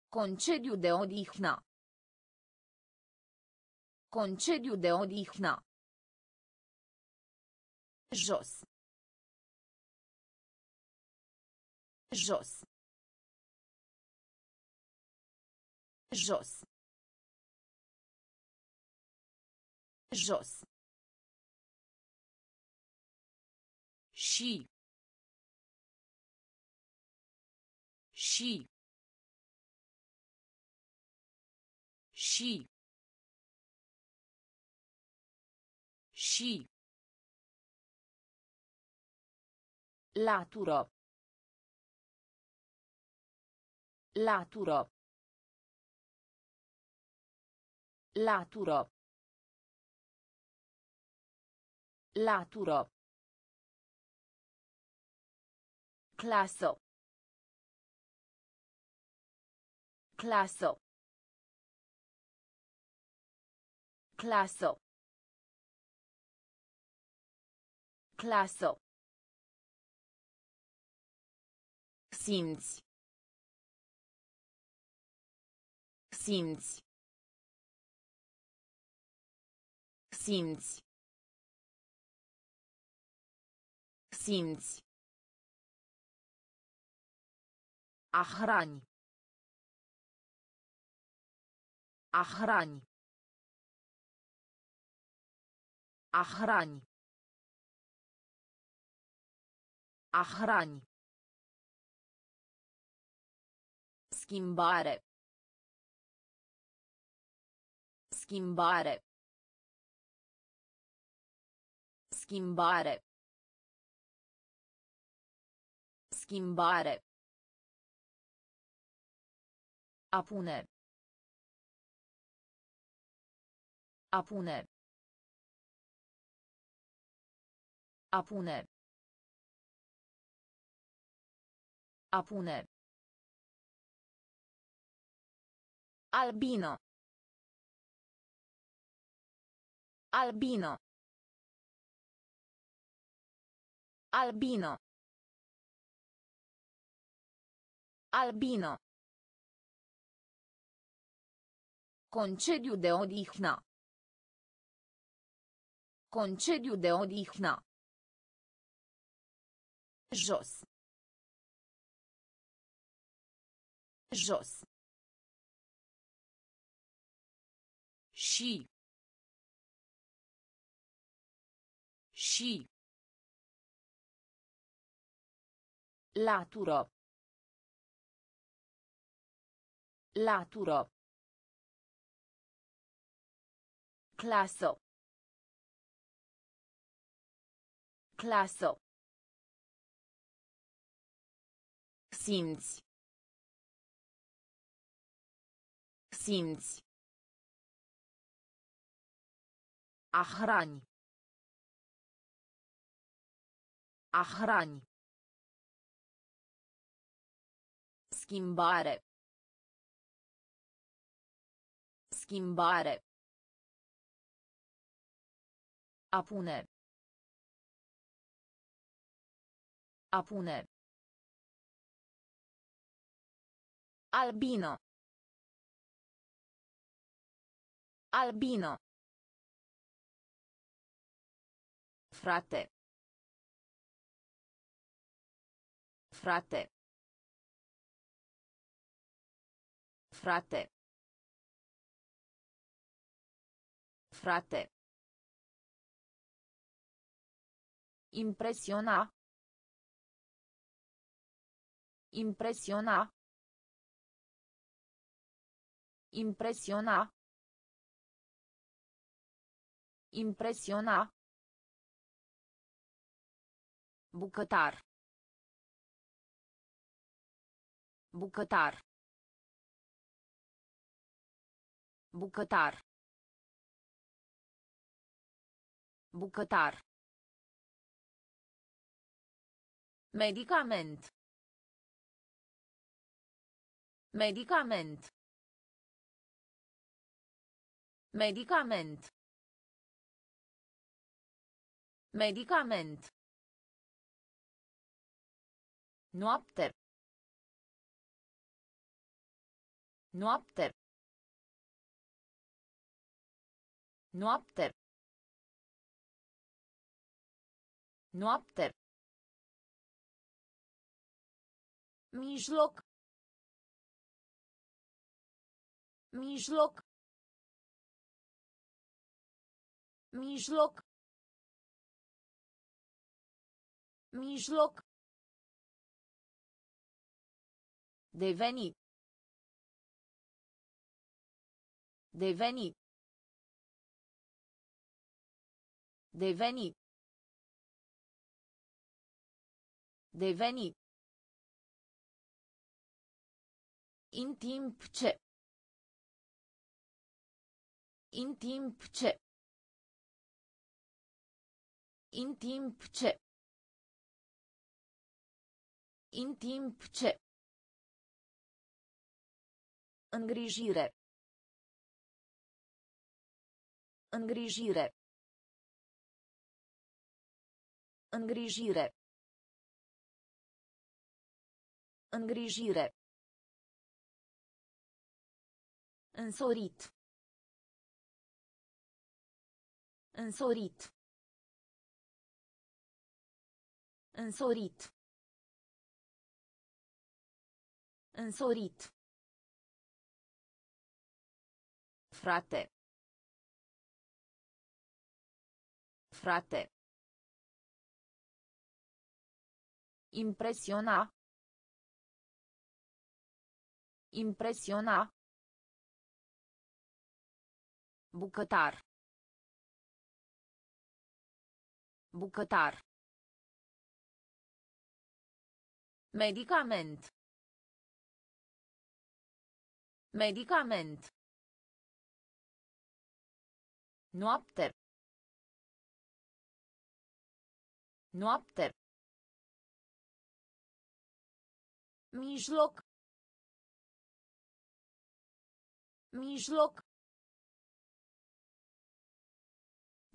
Concediu de odihnă. Concediu de odihnă. Jos. Jos. Jos. Jos. Și. Și. Și. Și. Latură. Latură. Latură. Latură. Clasă. Clasă. Clasă. Clasă. Simți. Simți. Simți. Simți. A hrani. A hrani. A hrani. A hrani. Schimbare. Schimbare. Schimbare. Schimbare. A pune. A pune. A pune. A pune. Albino. Albino. Albino. Albino. Concediu de odihnă. Concediu de odihnă. Jos. Jos. Și. Și. Laturo. Laturo. Claso. Claso. Simți. Simți. A hrani. A hrani. Schimbare. Schimbare. A pune. A. Albino. Albino. Frate. Frate. Frate. Frate. Impresiona. Impresiona. Impresiona. Impresiona. Bucătar. Bucătar. Bucătar. Bucătar. Medicament. Medicament. Medicament. Medicament. Noapte. Noapte. Noapte. Noapte. Mijloc. Mijloc. Mijloc. Mijloc. Deveni. Deveni. Deveni. Deveni. In timp ce. In timp ce. In timp ce. In timp ce. Îngrijire. Îngrijire. Îngrijire. Îngrijire. Însorit. Însorit. Însorit. Însorit. Frate. Frate. Impresiona. Impresiona. Bucătar. Bucătar. Medicament. Medicament. Noapte. Noapte. Mijloc. Mijloc.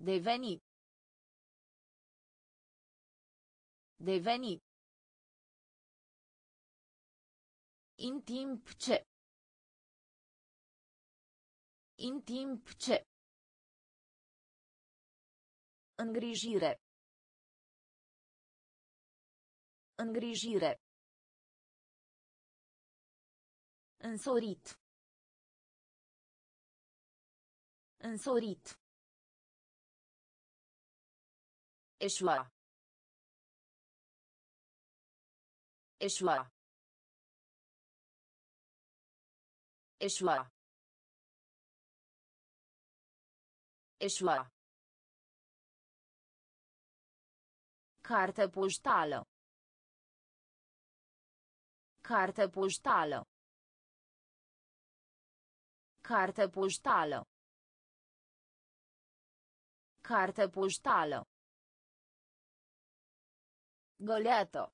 Deveni. Deveni. In timp ce. In timp ce. Îngrijire. Îngrijire. Însorit. Însorit. Eșua. Eșua. Eșua. Eșua. Carte poștală. Carte poștală. Carte poștală. Carte poștală. Goleato.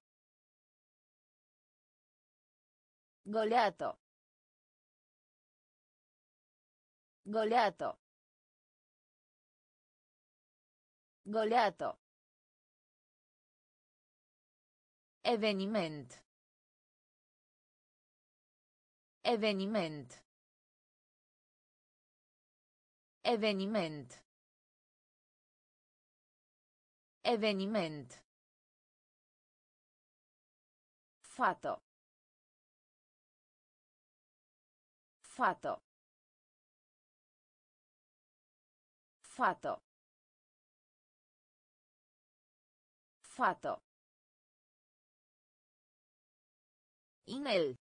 Goleato. Goleato. Goleato. Eveniment. Eveniment. Eveniment. Eveniment. Fată. Fată. Fată. Fată. Inel.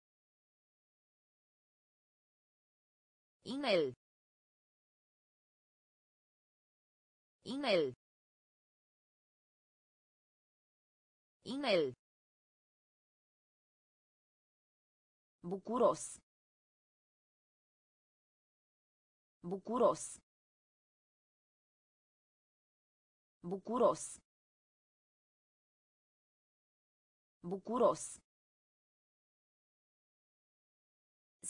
Inel. Inel. Inel. Bucuros. Bucuros. Bucuros. Bucuros.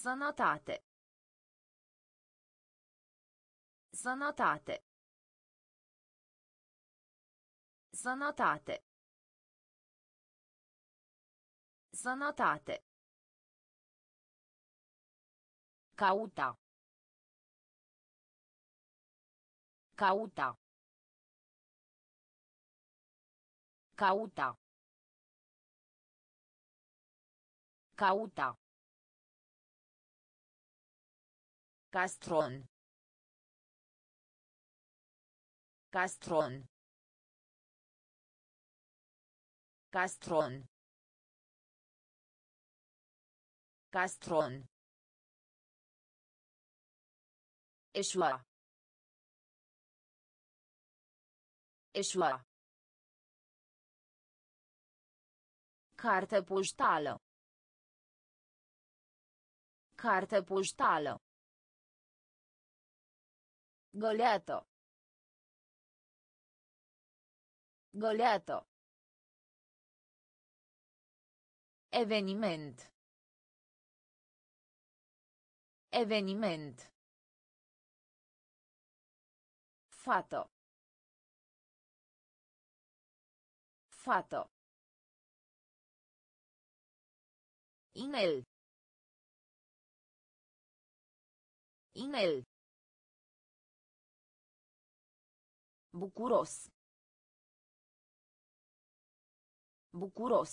Sănătate. Sănătate. Sănătate. Sănătate. Cauta. Cauta. Cauta. Cauta. Castron. Castron. Castron. Castron. Eșua. Eșua. Carte poștală. Carte poștală. Goleato. Goleato. Eveniment. Eveniment. Fată. Fată. Inel. Inel. Bucuros. Bucuros.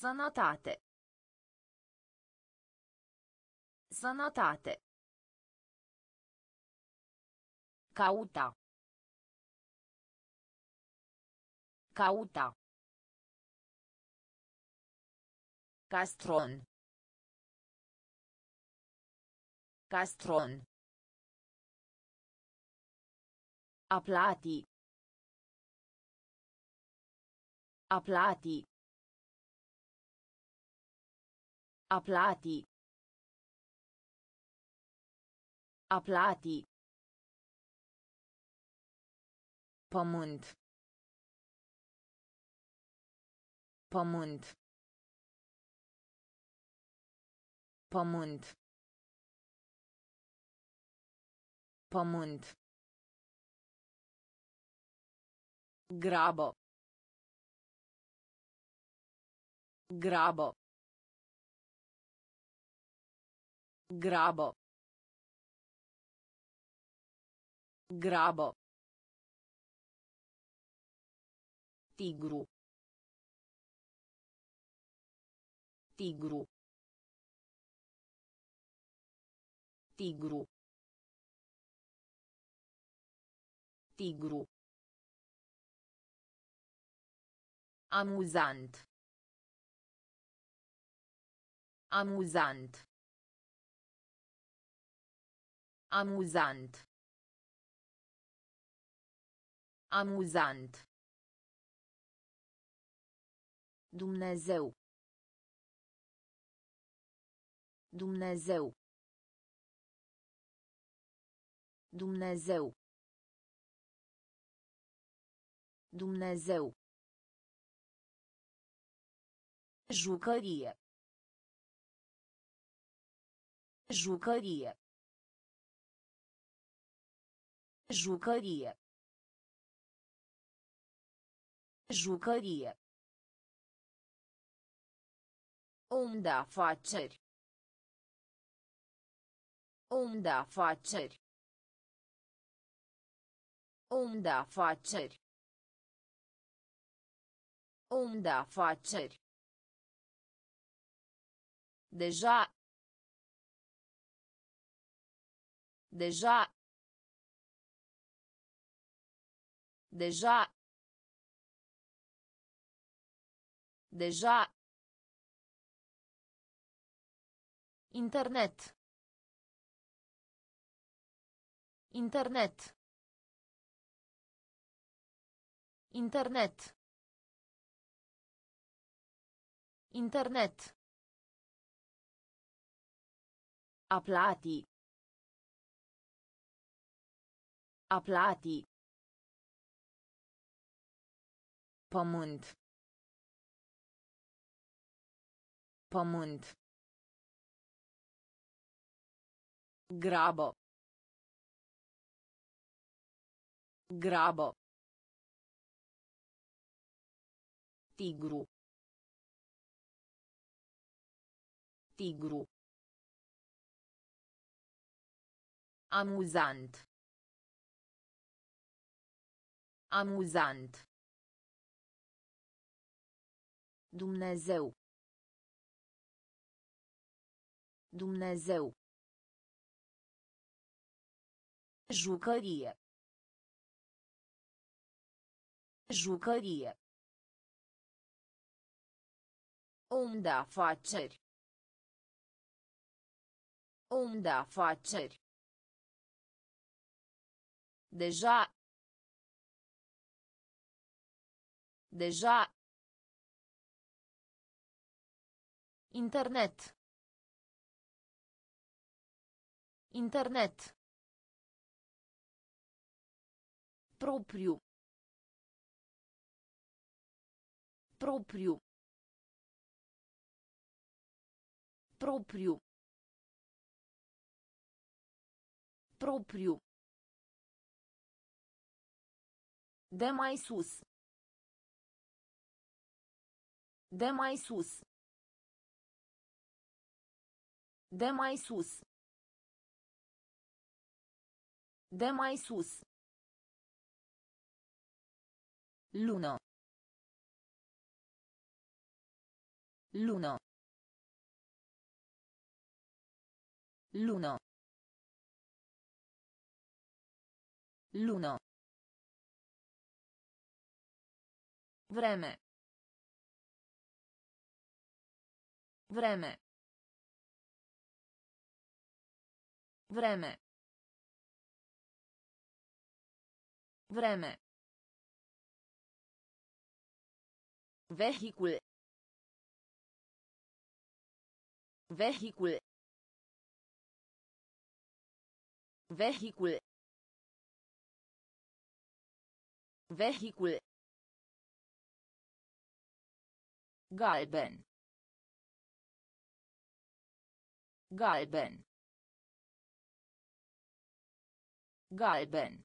Sănătate. Sănătate. Cauta. Cauta. Castron. Castron. Aplati. A plati. A Pământ. Pământ. Pământ. Pământ. Grabă. Grabă. Grabă. Grabă. Tigru. Tigru. Tigru. Tigru. Amuzant. Amuzant. Amuzant. Amuzant. Dumnezeu. Dumnezeu. Dumnezeu. Dumnezeu. Jucărie. Jucărie. Jucărie. Jucărie. Om de afaceri. Om de afaceri. Om de afaceri. Om de afaceri. Deja. Deja. Deja. Deja. Internet. Internet. Internet. Internet. A plati. A plati. Pământ. Pământ. Grabă. Grabă. Tigru. Tigru. Amuzant. Amuzant. Dumnezeu. Dumnezeu. Jucărie. Jucărie. Om de afaceri. Om de afaceri. Deja. Deja. Internet. Internet. Propriu. Propriu. Propriu. Propriu. De mai sus. De mai sus. De mai sus. De mai sus. Lună. Lună. Lună. Lună. Vreme. Vreme. Vreme. Vreme. Vehicul. Vehicul. Vehicul. Vehicul. Galben. Galben. Galben.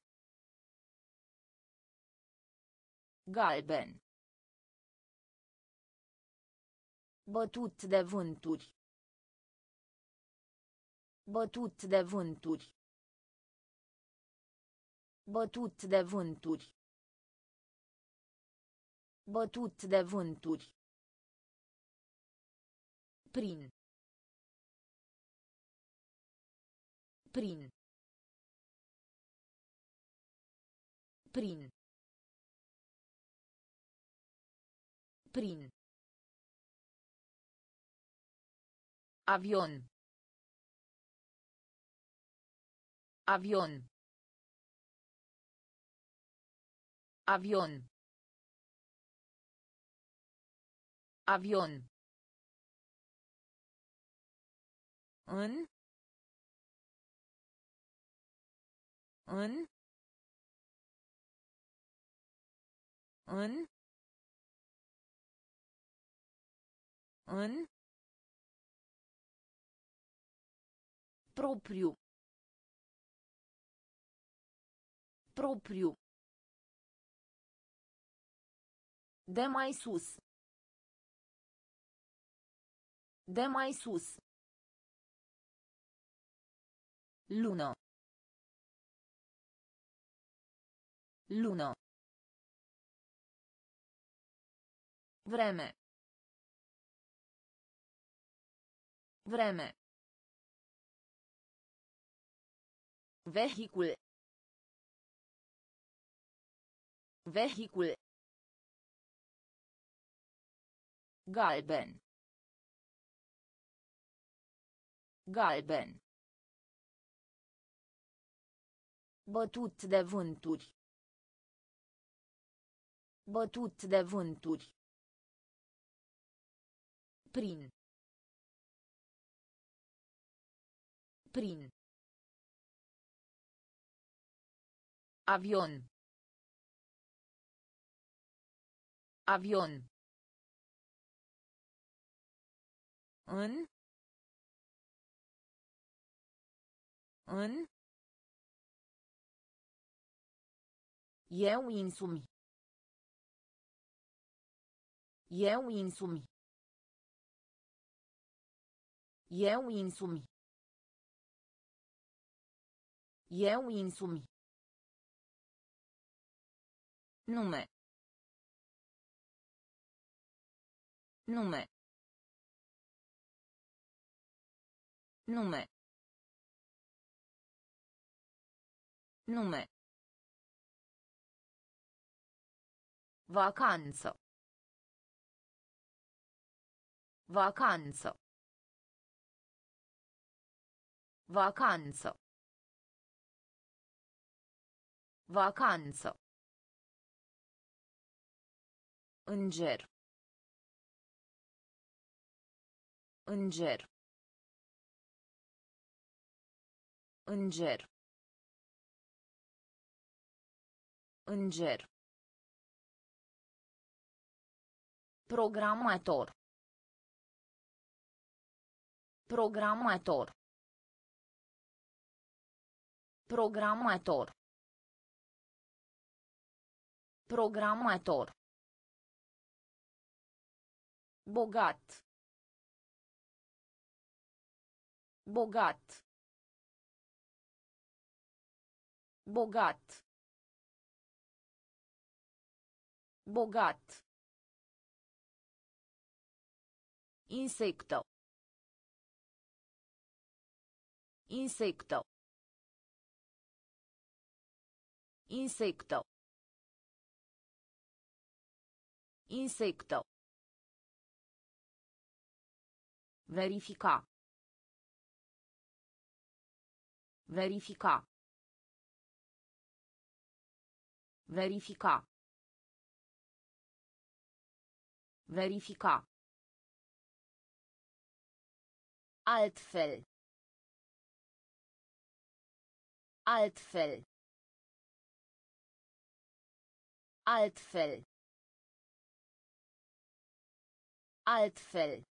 Galben. Bătut de vânturi. Bătut de vânturi. Bătut de vânturi. Bătut de vânturi. Prin. Prin. Prin. Prin. Avion. Avion. Avion. Avion. În. În. În. În. Propriu. Propriu. De mai sus. De mai sus. Lună. Lună. Vreme. Vreme. Vehicul. Vehicul. Galben. Galben. Bătut de vânturi. Bătut de vânturi. Prin. Prin. Avion. Avion. În. În. Eu insumi. Eu insumi. Eu insumi. Eu insumi. Nume. Nume. Nume. Nume. Vacanță. Vacanță. Vacanță. Vacanță. Înger. Înger. Înger. Înger. Programator. Programator. Programator. Programator. Bogat. Bogat. Bogat. Bogat. Insecto. Insecto. Insecto. Insecto. Verifica. Verifica. Verifica. Verifica. Altfel. Altfel. Altfel. Altfel.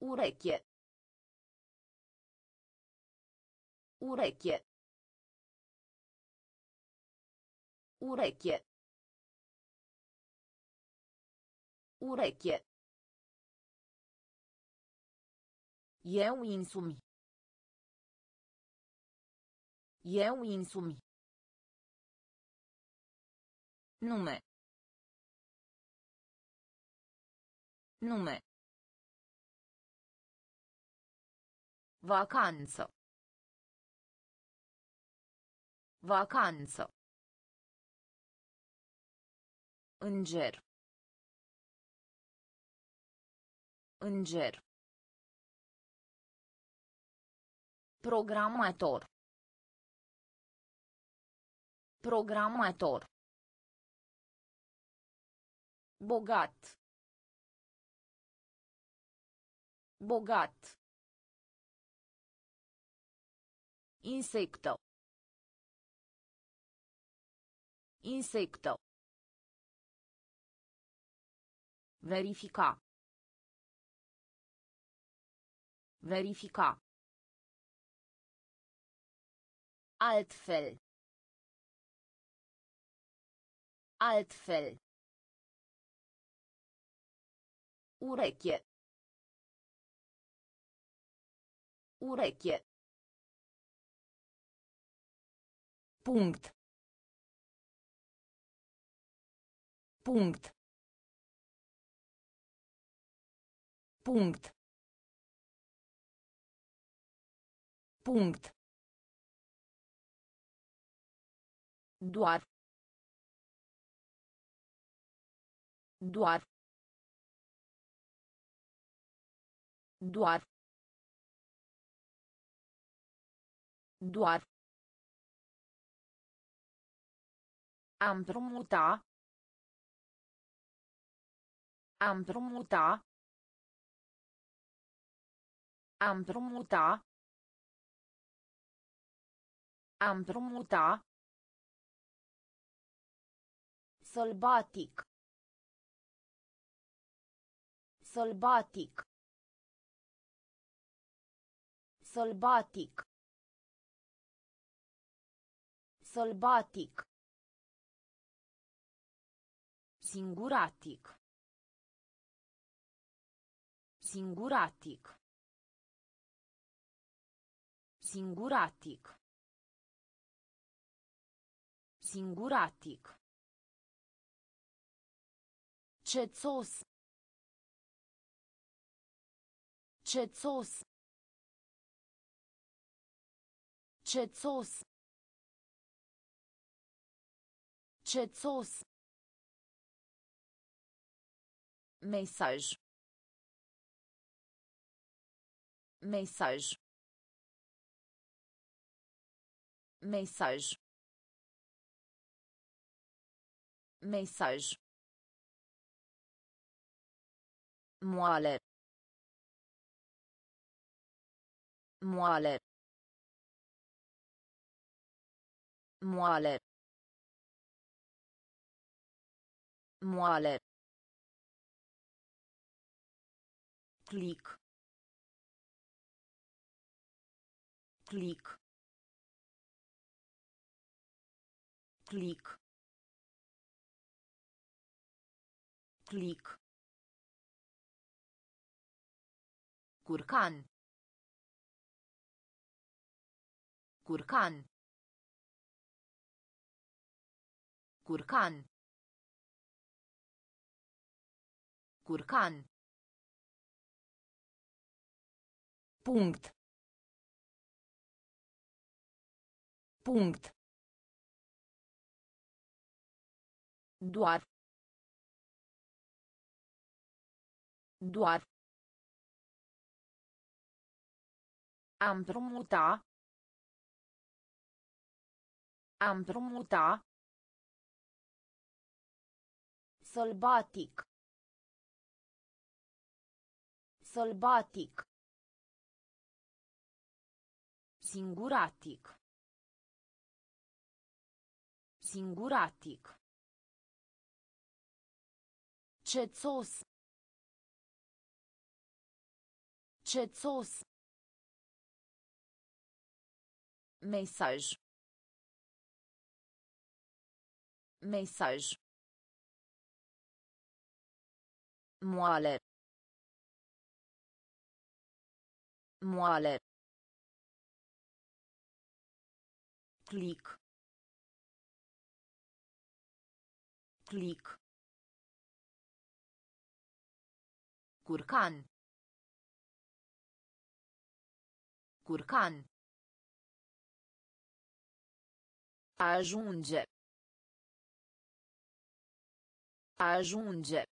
Urechie. Urechie. Urechie. Urechie. Eu insumi. Eu insumi. Nume. Nume. Vacanță. Vacanță. Înger. Înger. Programator. Programator. Bogat. Bogat. Insecto. Insecto. Verifica. Verifica. Altfel. Altfel. Urechie. Urechie. Punct. Punct. Punct. Punct. Doar. Doar. Doar. Doar. Am drumuta. Am drumuta. Am drumuta. Am drumuta. Sălbatic. Sălbatic. Sălbatic. Sălbatic. Singuratic. Singuratic. Singuratic. Singuratic. Cețos. Cețos. Cețos. Cețos. Mesaj. Mesaj. Mesaj. Mesaj. Moale. Moale. Moale. Moale. Click. Click. Click. Click. Curcan. Curcan. Curcan. Curcan Punct. Punct. Doar. Doar. Am drumuta. Am drumuta. Sălbatic. Sălbatic. Singuratic. Singuratic. Cețos. Cețos. Mesaj. Mesaj. Moale. Moale. Clic. Clic. Curcan. Curcan. Ajunge. Ajunge.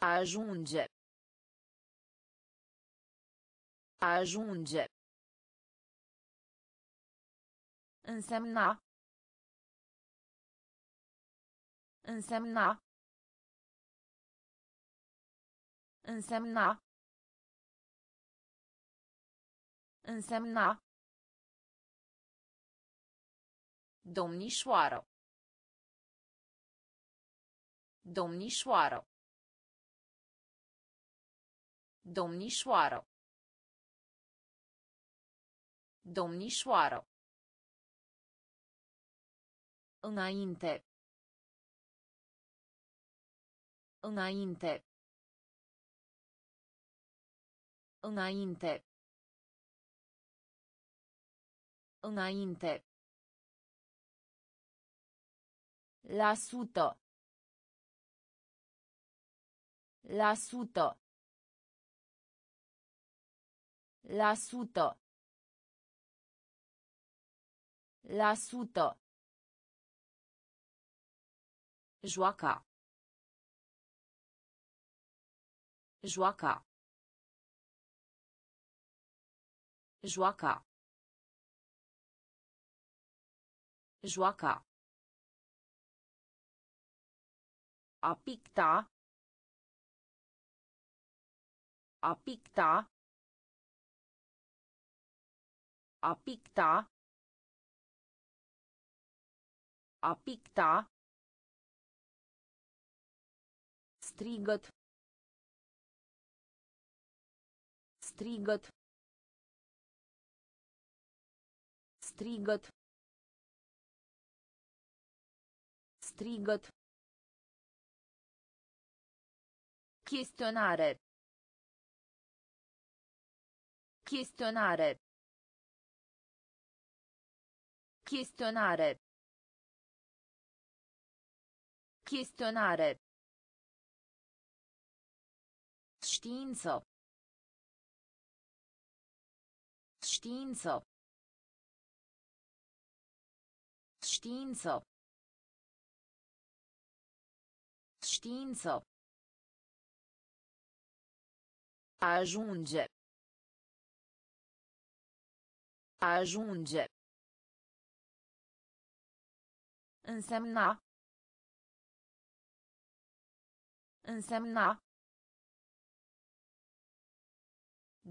Ajunge. Ajunge. Însemna. Însemna. Însemna. Însemna. Domnișoară. Domnișoară. Domnișoară. Domnișoară. Înainte. Înainte. Înainte. Înainte. La sută. La sută. La sută. La sută. Joaca. Joaca. Joaca. Joaca. A picta. A picta. A picta. A picta. Strigăt. Strigăt. Strigăt. Strigăt. Chestionare. Chestionare. Chestionare. Chestionare. Știință. Știință. Știință. Știință. Ajunge. Ajunge. Însemna. Însemna.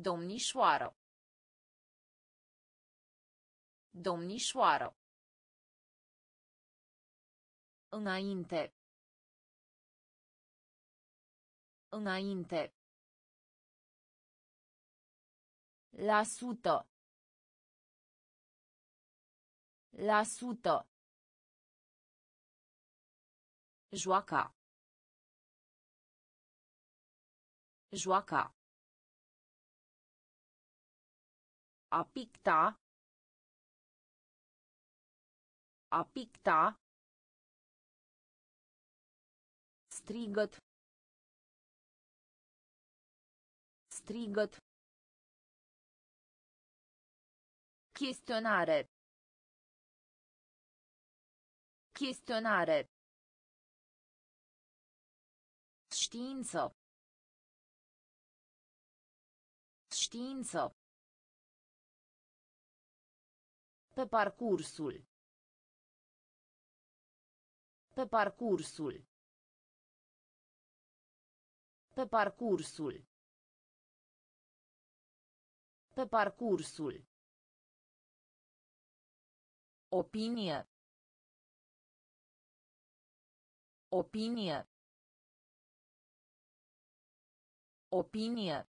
Domnișoară. Domnișoară. Înainte. Înainte. La sută. La sută. Joaca. Joaca. A picta. A picta. Strigăt. Strigăt. Chestionare. Chestionare. Știință. Știință. Pe parcursul. Pe parcursul. Pe parcursul. Pe parcursul. Opinie. Opinie. Opinie.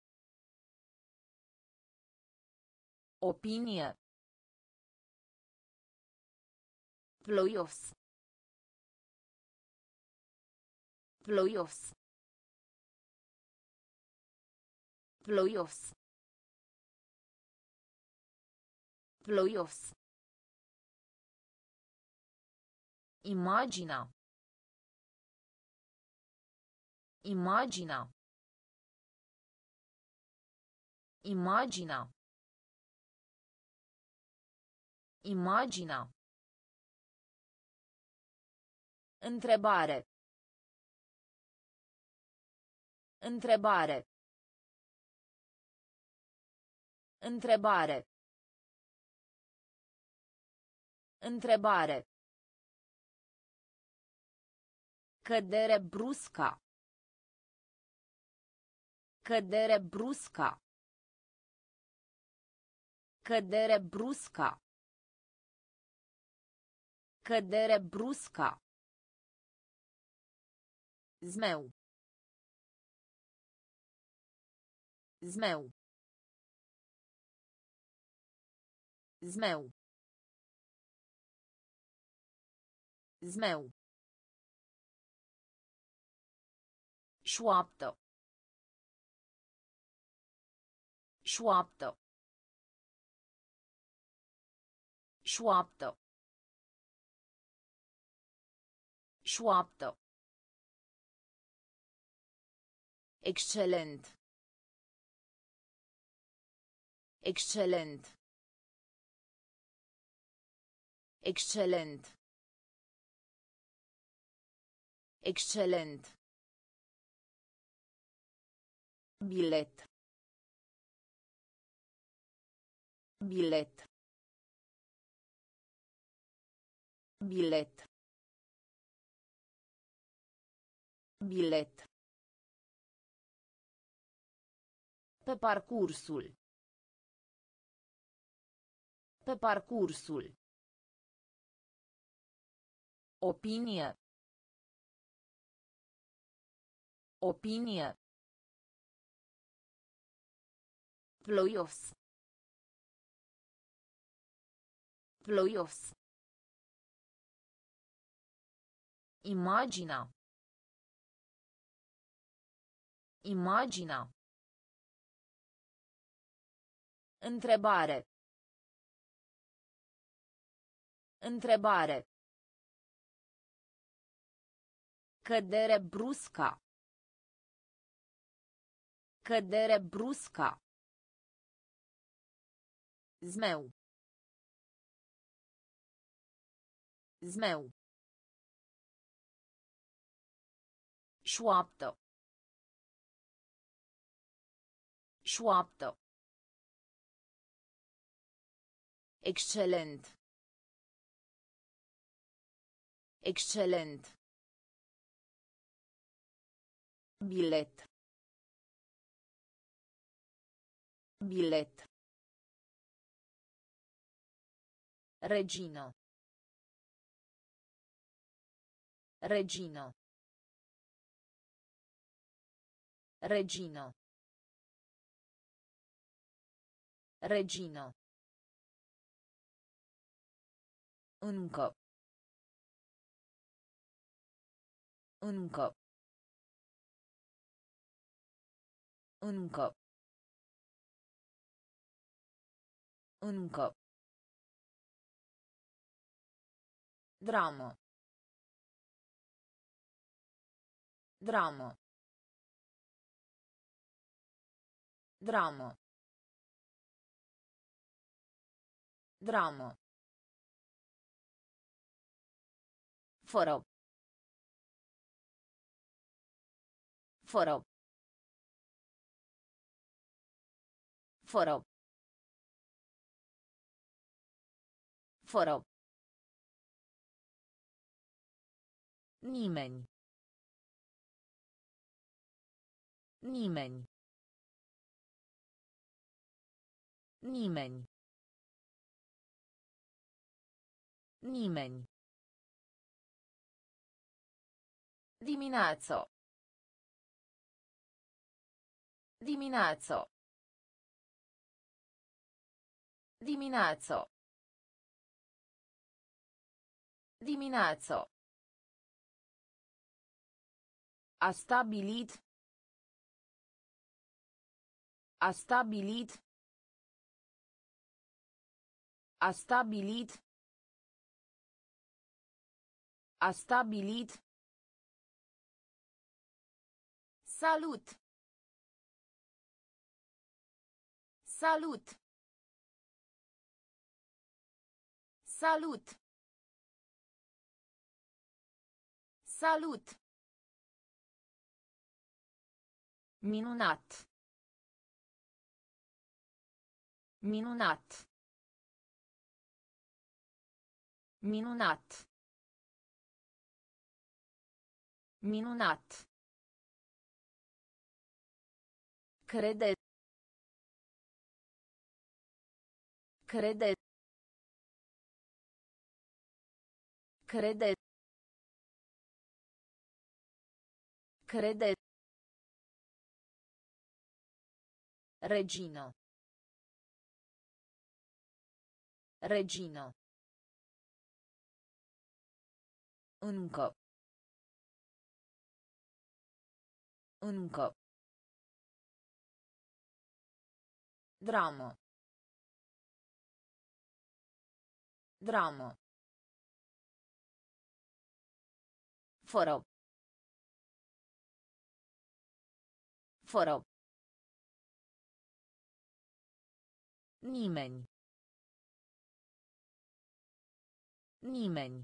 Opinie. Ploios. Ploios. Ploios. Ploios. Imagina. Imagina. Imagina. Imagina. Întrebare. Întrebare. Întrebare. Întrebare. Cădere brusca. Cădere brusca. Cădere brusca. Cădere brusca. Zmeu. Zmeu. Zmeu. Zmeu. Șoaptă. Șoaptă. Șoaptă. Șoaptă. Excelent. Excelent. Excelent. Excelent. Bilet. Bilet. Bilet. Bilet. Pe parcursul. Pe parcursul. Opinie. Opinie. Ploios. Ploios. Imagina. Imagina. Întrebare. Întrebare. Cădere brusca. Cădere brusca. Zmeu. Zmeu. Șoaptă. Șoaptă. Excelent. Excelent. Bilet. Bilet. Regino. Regino. Regino. Regino. Încă. Încă. Încă. Încă. Dramă. Dramă. Dramă. Dramă. Fără. Fără. Fără. Fără. Nimeni. Nimeni. Nimeni. Nimeni. Dimineață. Dimineață. Dimineață. Dimineață. A stabilit. A stabilit. A stabilit. A stabilit. Salut! Salut! Salut! Salut! Minunat! Minunat! Minunat! Minunat! Crede. Crede. Crede. Crede. Regino. Regino. Încă. Încă. Dramă. Dramă. Fără. Fără. Nimeni. Nimeni.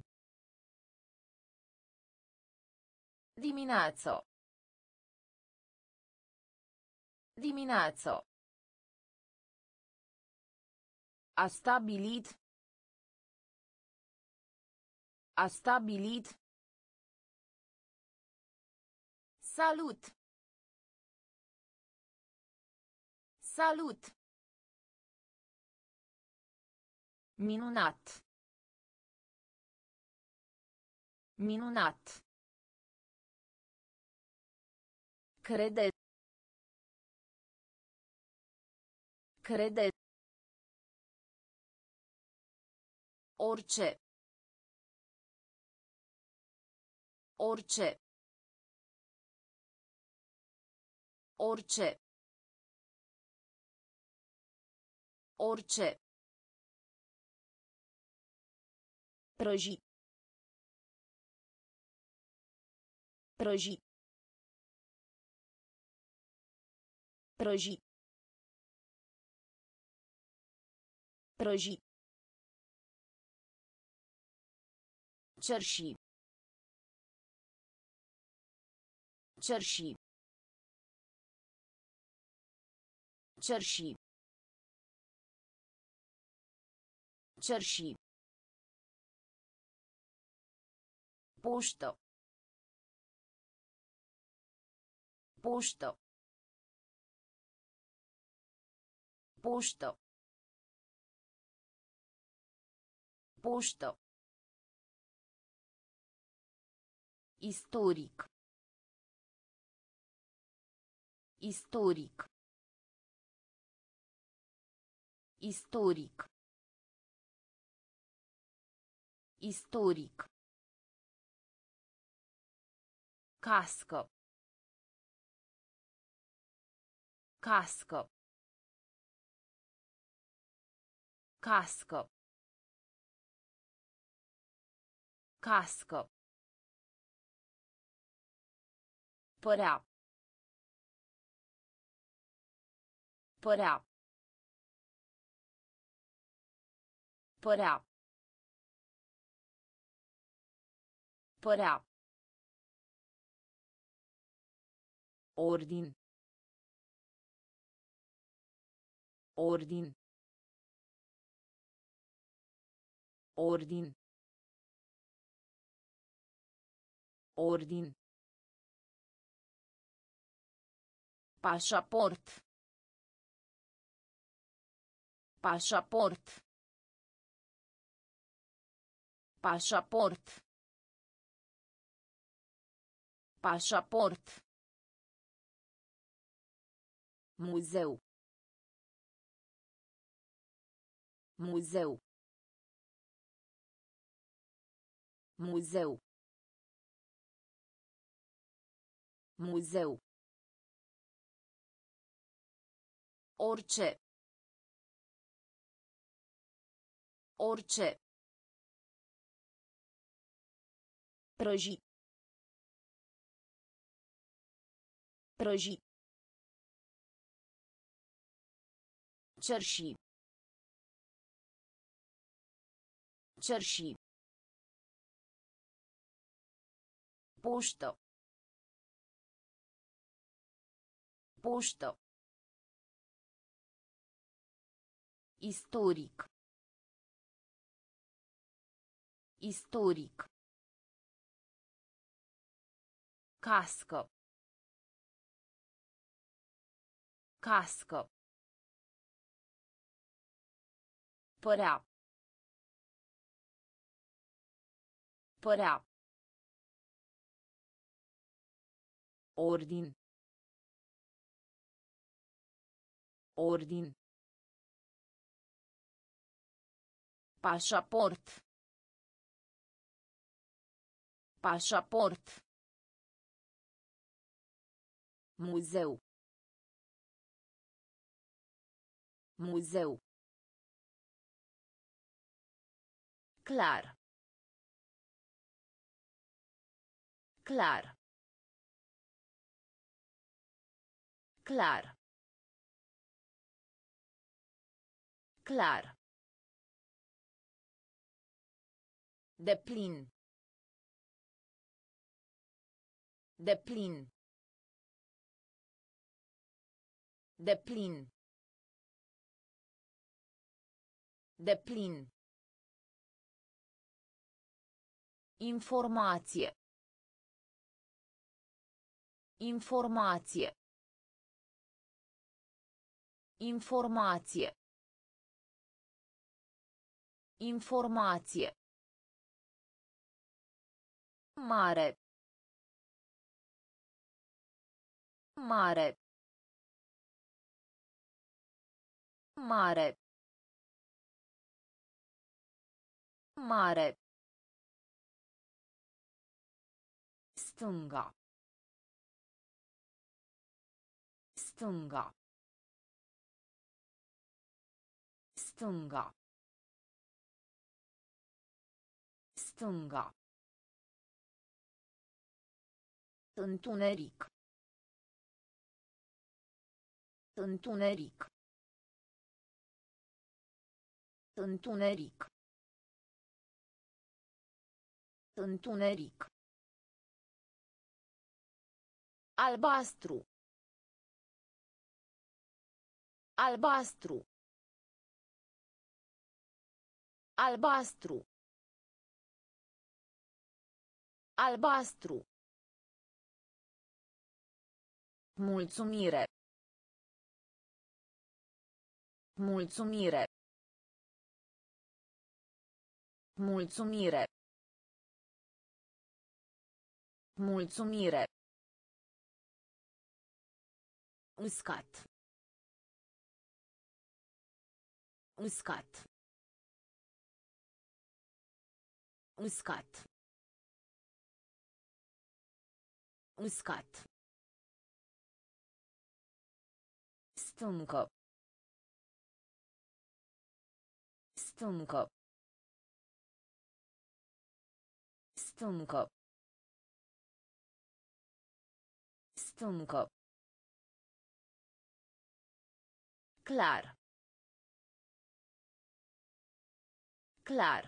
Dimineață. Dimineață. A stabilit. A stabilit. Salut! Salut! Minunat! Minunat! Crede. Crede. Orice. Orice. Orice. Orice. Prăji. Prăji. Prăji. Prăji. Cerși. Cerși. Cerși. Cerși. Poștă. Poștă. Poștă. Poștă. Istoric. Istoric. Istoric. Istoric. Cască. Cască. Cască. Cască. Părea. Părea. Părea. Părea. Ordin. Ordin. Ordin. Ordin. Pașaport. Pașaport. Pașaport. Pașaport. Muzeu. Muzeu. Muzeu. Muzeu. Orice. Orice. Prăji. Prăji. Cerși. Cerși. Poștă. Poștă. Istoric. Istoric. Cască. Cască. Părea. Părea. Ordin. Ordin. Pașaport. Pașaport. Muzeu. Muzeu. Clar. Clar. Clar. Clar. De plin. De plin. De plin. De plin. Informație. Informație. Informație. Informație. Mare. Mare. Mare. Mare. Stânga. Stânga. Stânga. Stânga. Întuneric. Întuneric. Întuneric. Întuneric. Albastru. Albastru. Albastru. Albastru. Mulțumire. Mulțumire. Mulțumire. Mulțumire. Uscat. Uscat. Uscat. Uscat. Stâncă. Stâncă. Stâncă. Stâncă. Clar. Clar.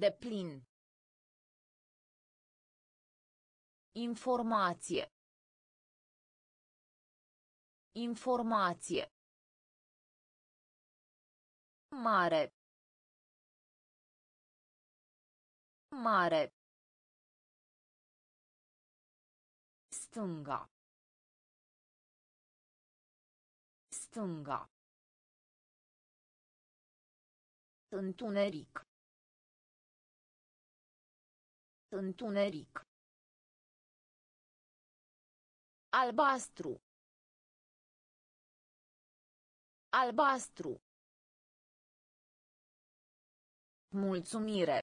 De plin. Informație. Informație. Mare. Mare. Stânga. Stânga. Întuneric. Întuneric. Albastru. Albastru. Mulțumire.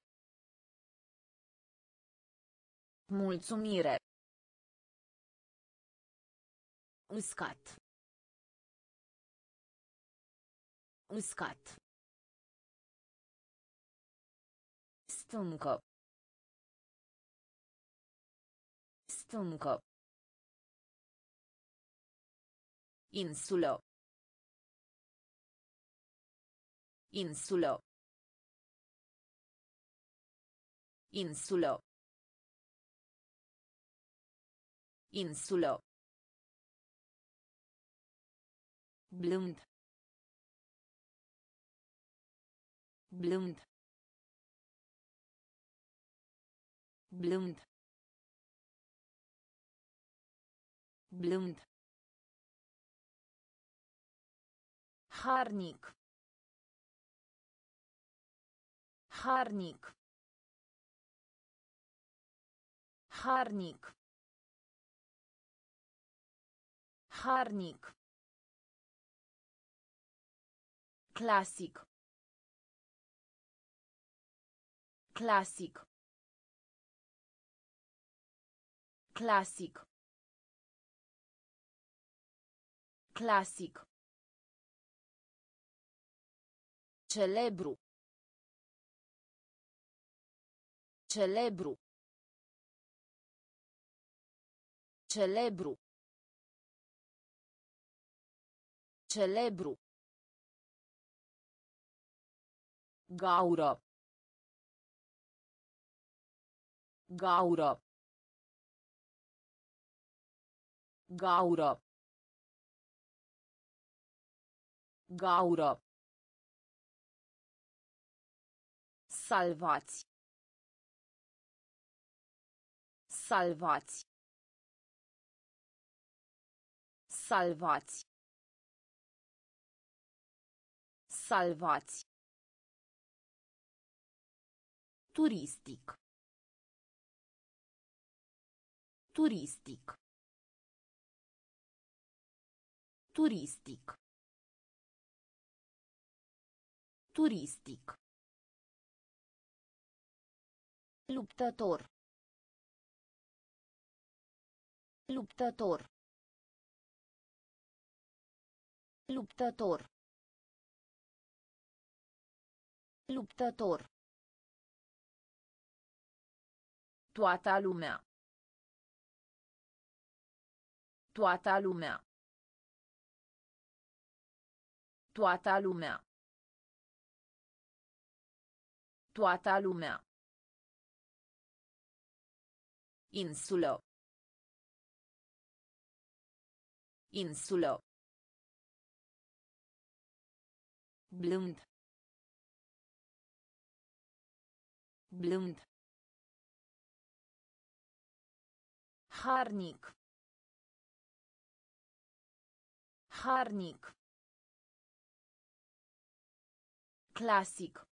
Mulțumire. Uscat. Uscat. Stâncă. Stâncă. Insulă. Insulă. Insulă. Insulă. blând blând blând blând harnic harnic harnic harnic clasic clasic clasic clasic celebru. Celebru. Celebru. Celebru. Gaură. Gaură. Gaură. Gaură Salvați. Salvați. Salvați. Salvați. Turistic. Turistic. Turistic. Turistic. Luptător. Luptător. Luptător. Luptător. Toată lumea. Toată lumea. Toată lumea. Toată lumea. Insulă. Insulă. blând. Blând. Harnic. Harnic. Clasic.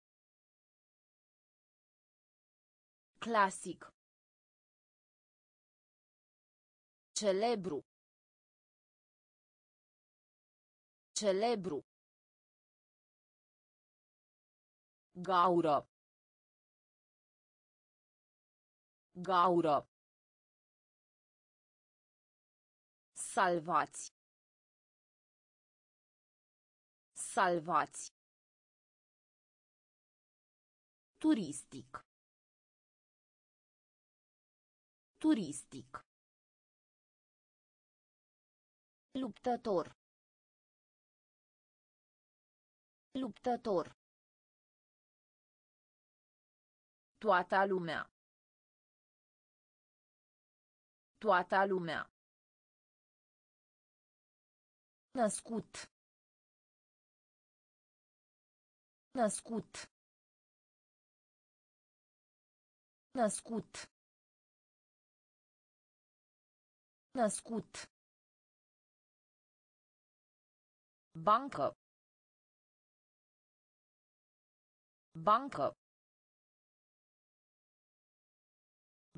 Clasic Celebru. Celebru. Gaură. Gaură. Salvați. Salvați. Turistic. Turistic. Luptător. Luptător. Toată lumea. Toată lumea. Născut. Născut. Născut. Născut. Bancă. Bancă.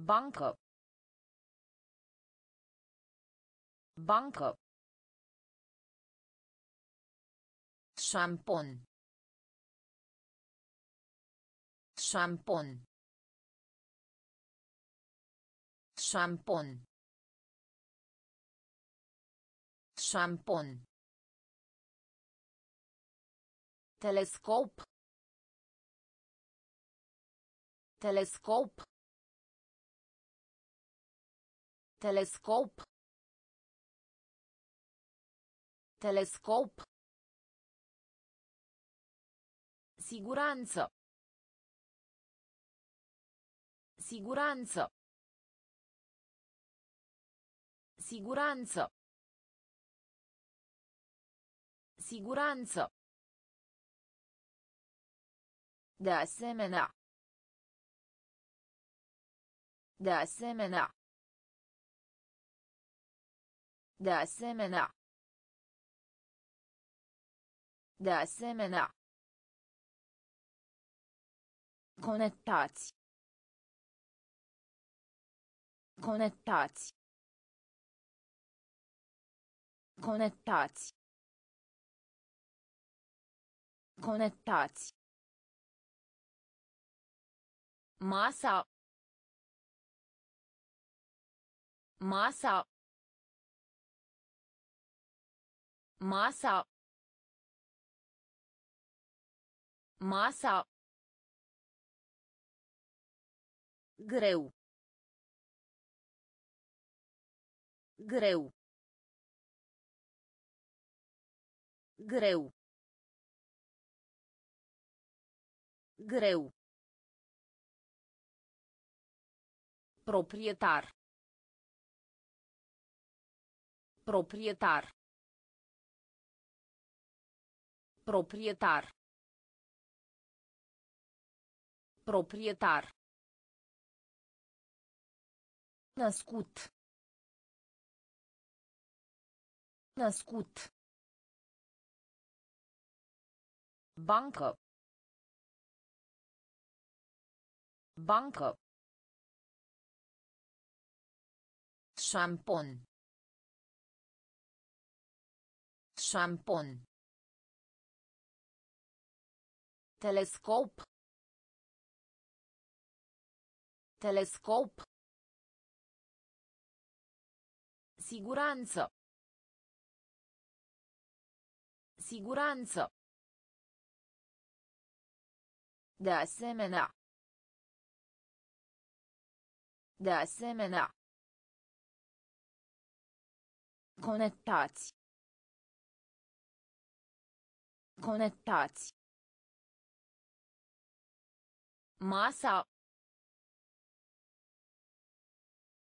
Bancă. Bancă. Șampon. Șampon. Șampon. Șampon. Telescop. Telescop. Telescop. Telescop. Siguranță. Siguranță. Siguranță. Siguranță. De asemenea. De asemenea. De asemenea. De asemenea. Conectați. Conectați. Conectați. Conectați. Masa. Masa. Masa. Masa. Greu. Greu. Greu. Greu. Proprietar. Proprietar. Proprietar. Proprietar. Născut. Născut. Bancă. Bancă. Șampon. Șampon. Telescop. Telescop. Siguranță. Siguranță. De asemenea. De asemenea. Conectați. Conectați. Masa.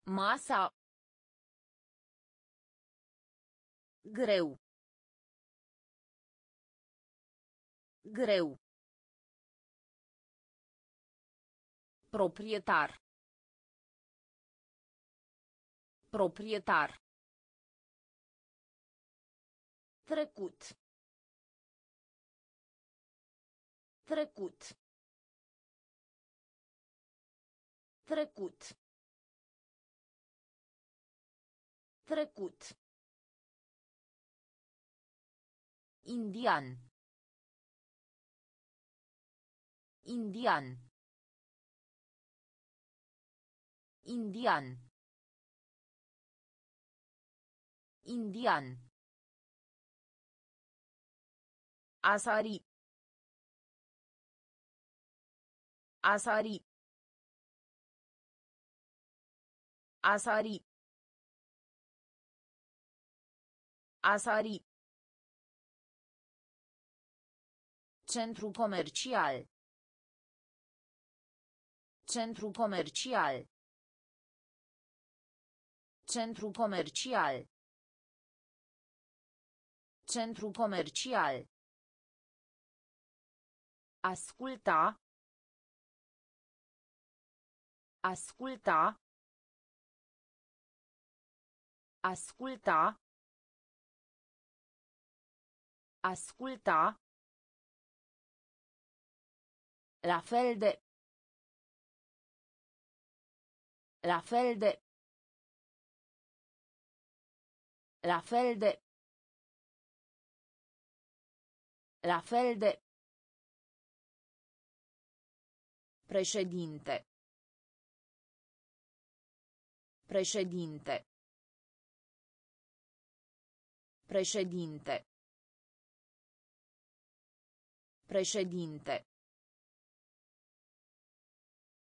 Masa. Greu. Greu. Proprietar. Proprietar. Trecut. Trecut. Trecut. Trecut. Indian. Indian. Indian. Indian. Asari. Asari. Asari. Asari. Centru comercial. Centru comercial. Centru comercial. Centru comercial. Asculta. Asculta. Asculta. Asculta. La fel de. La fel de. La fel de. La fel de. Președinte. Președinte. Președinte. Președinte.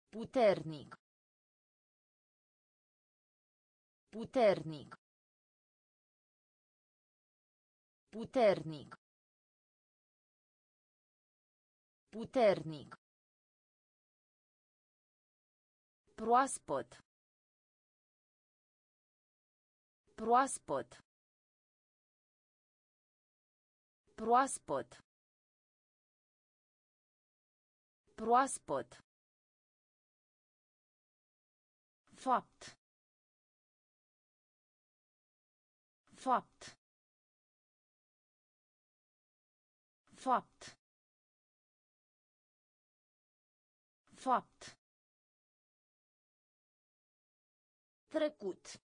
Puternic. Puternic. Puternic. Puternic. Proaspăt. Proaspăt. Proaspăt. Proaspăt. Fapt. Fapt. Fapt. Fapt. Trecut.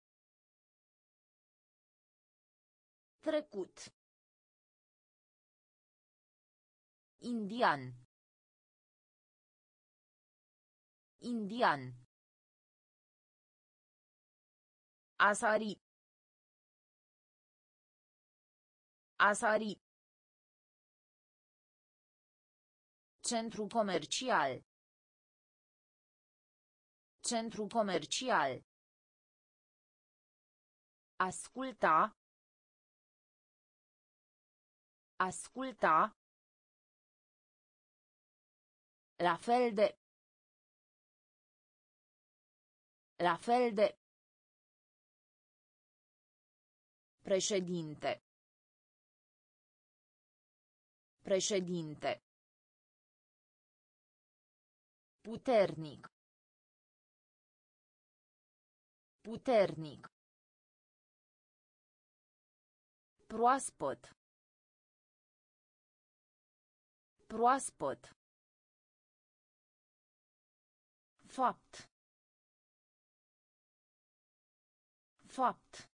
Trecut. Indian. Indian. Asari. Asari. Centru comercial. Centru comercial. Asculta. Asculta. La fel de. La fel de. Președinte. Președinte. Puternic. Puternic. Proaspăt. Proaspăt. Fapt. Fapt.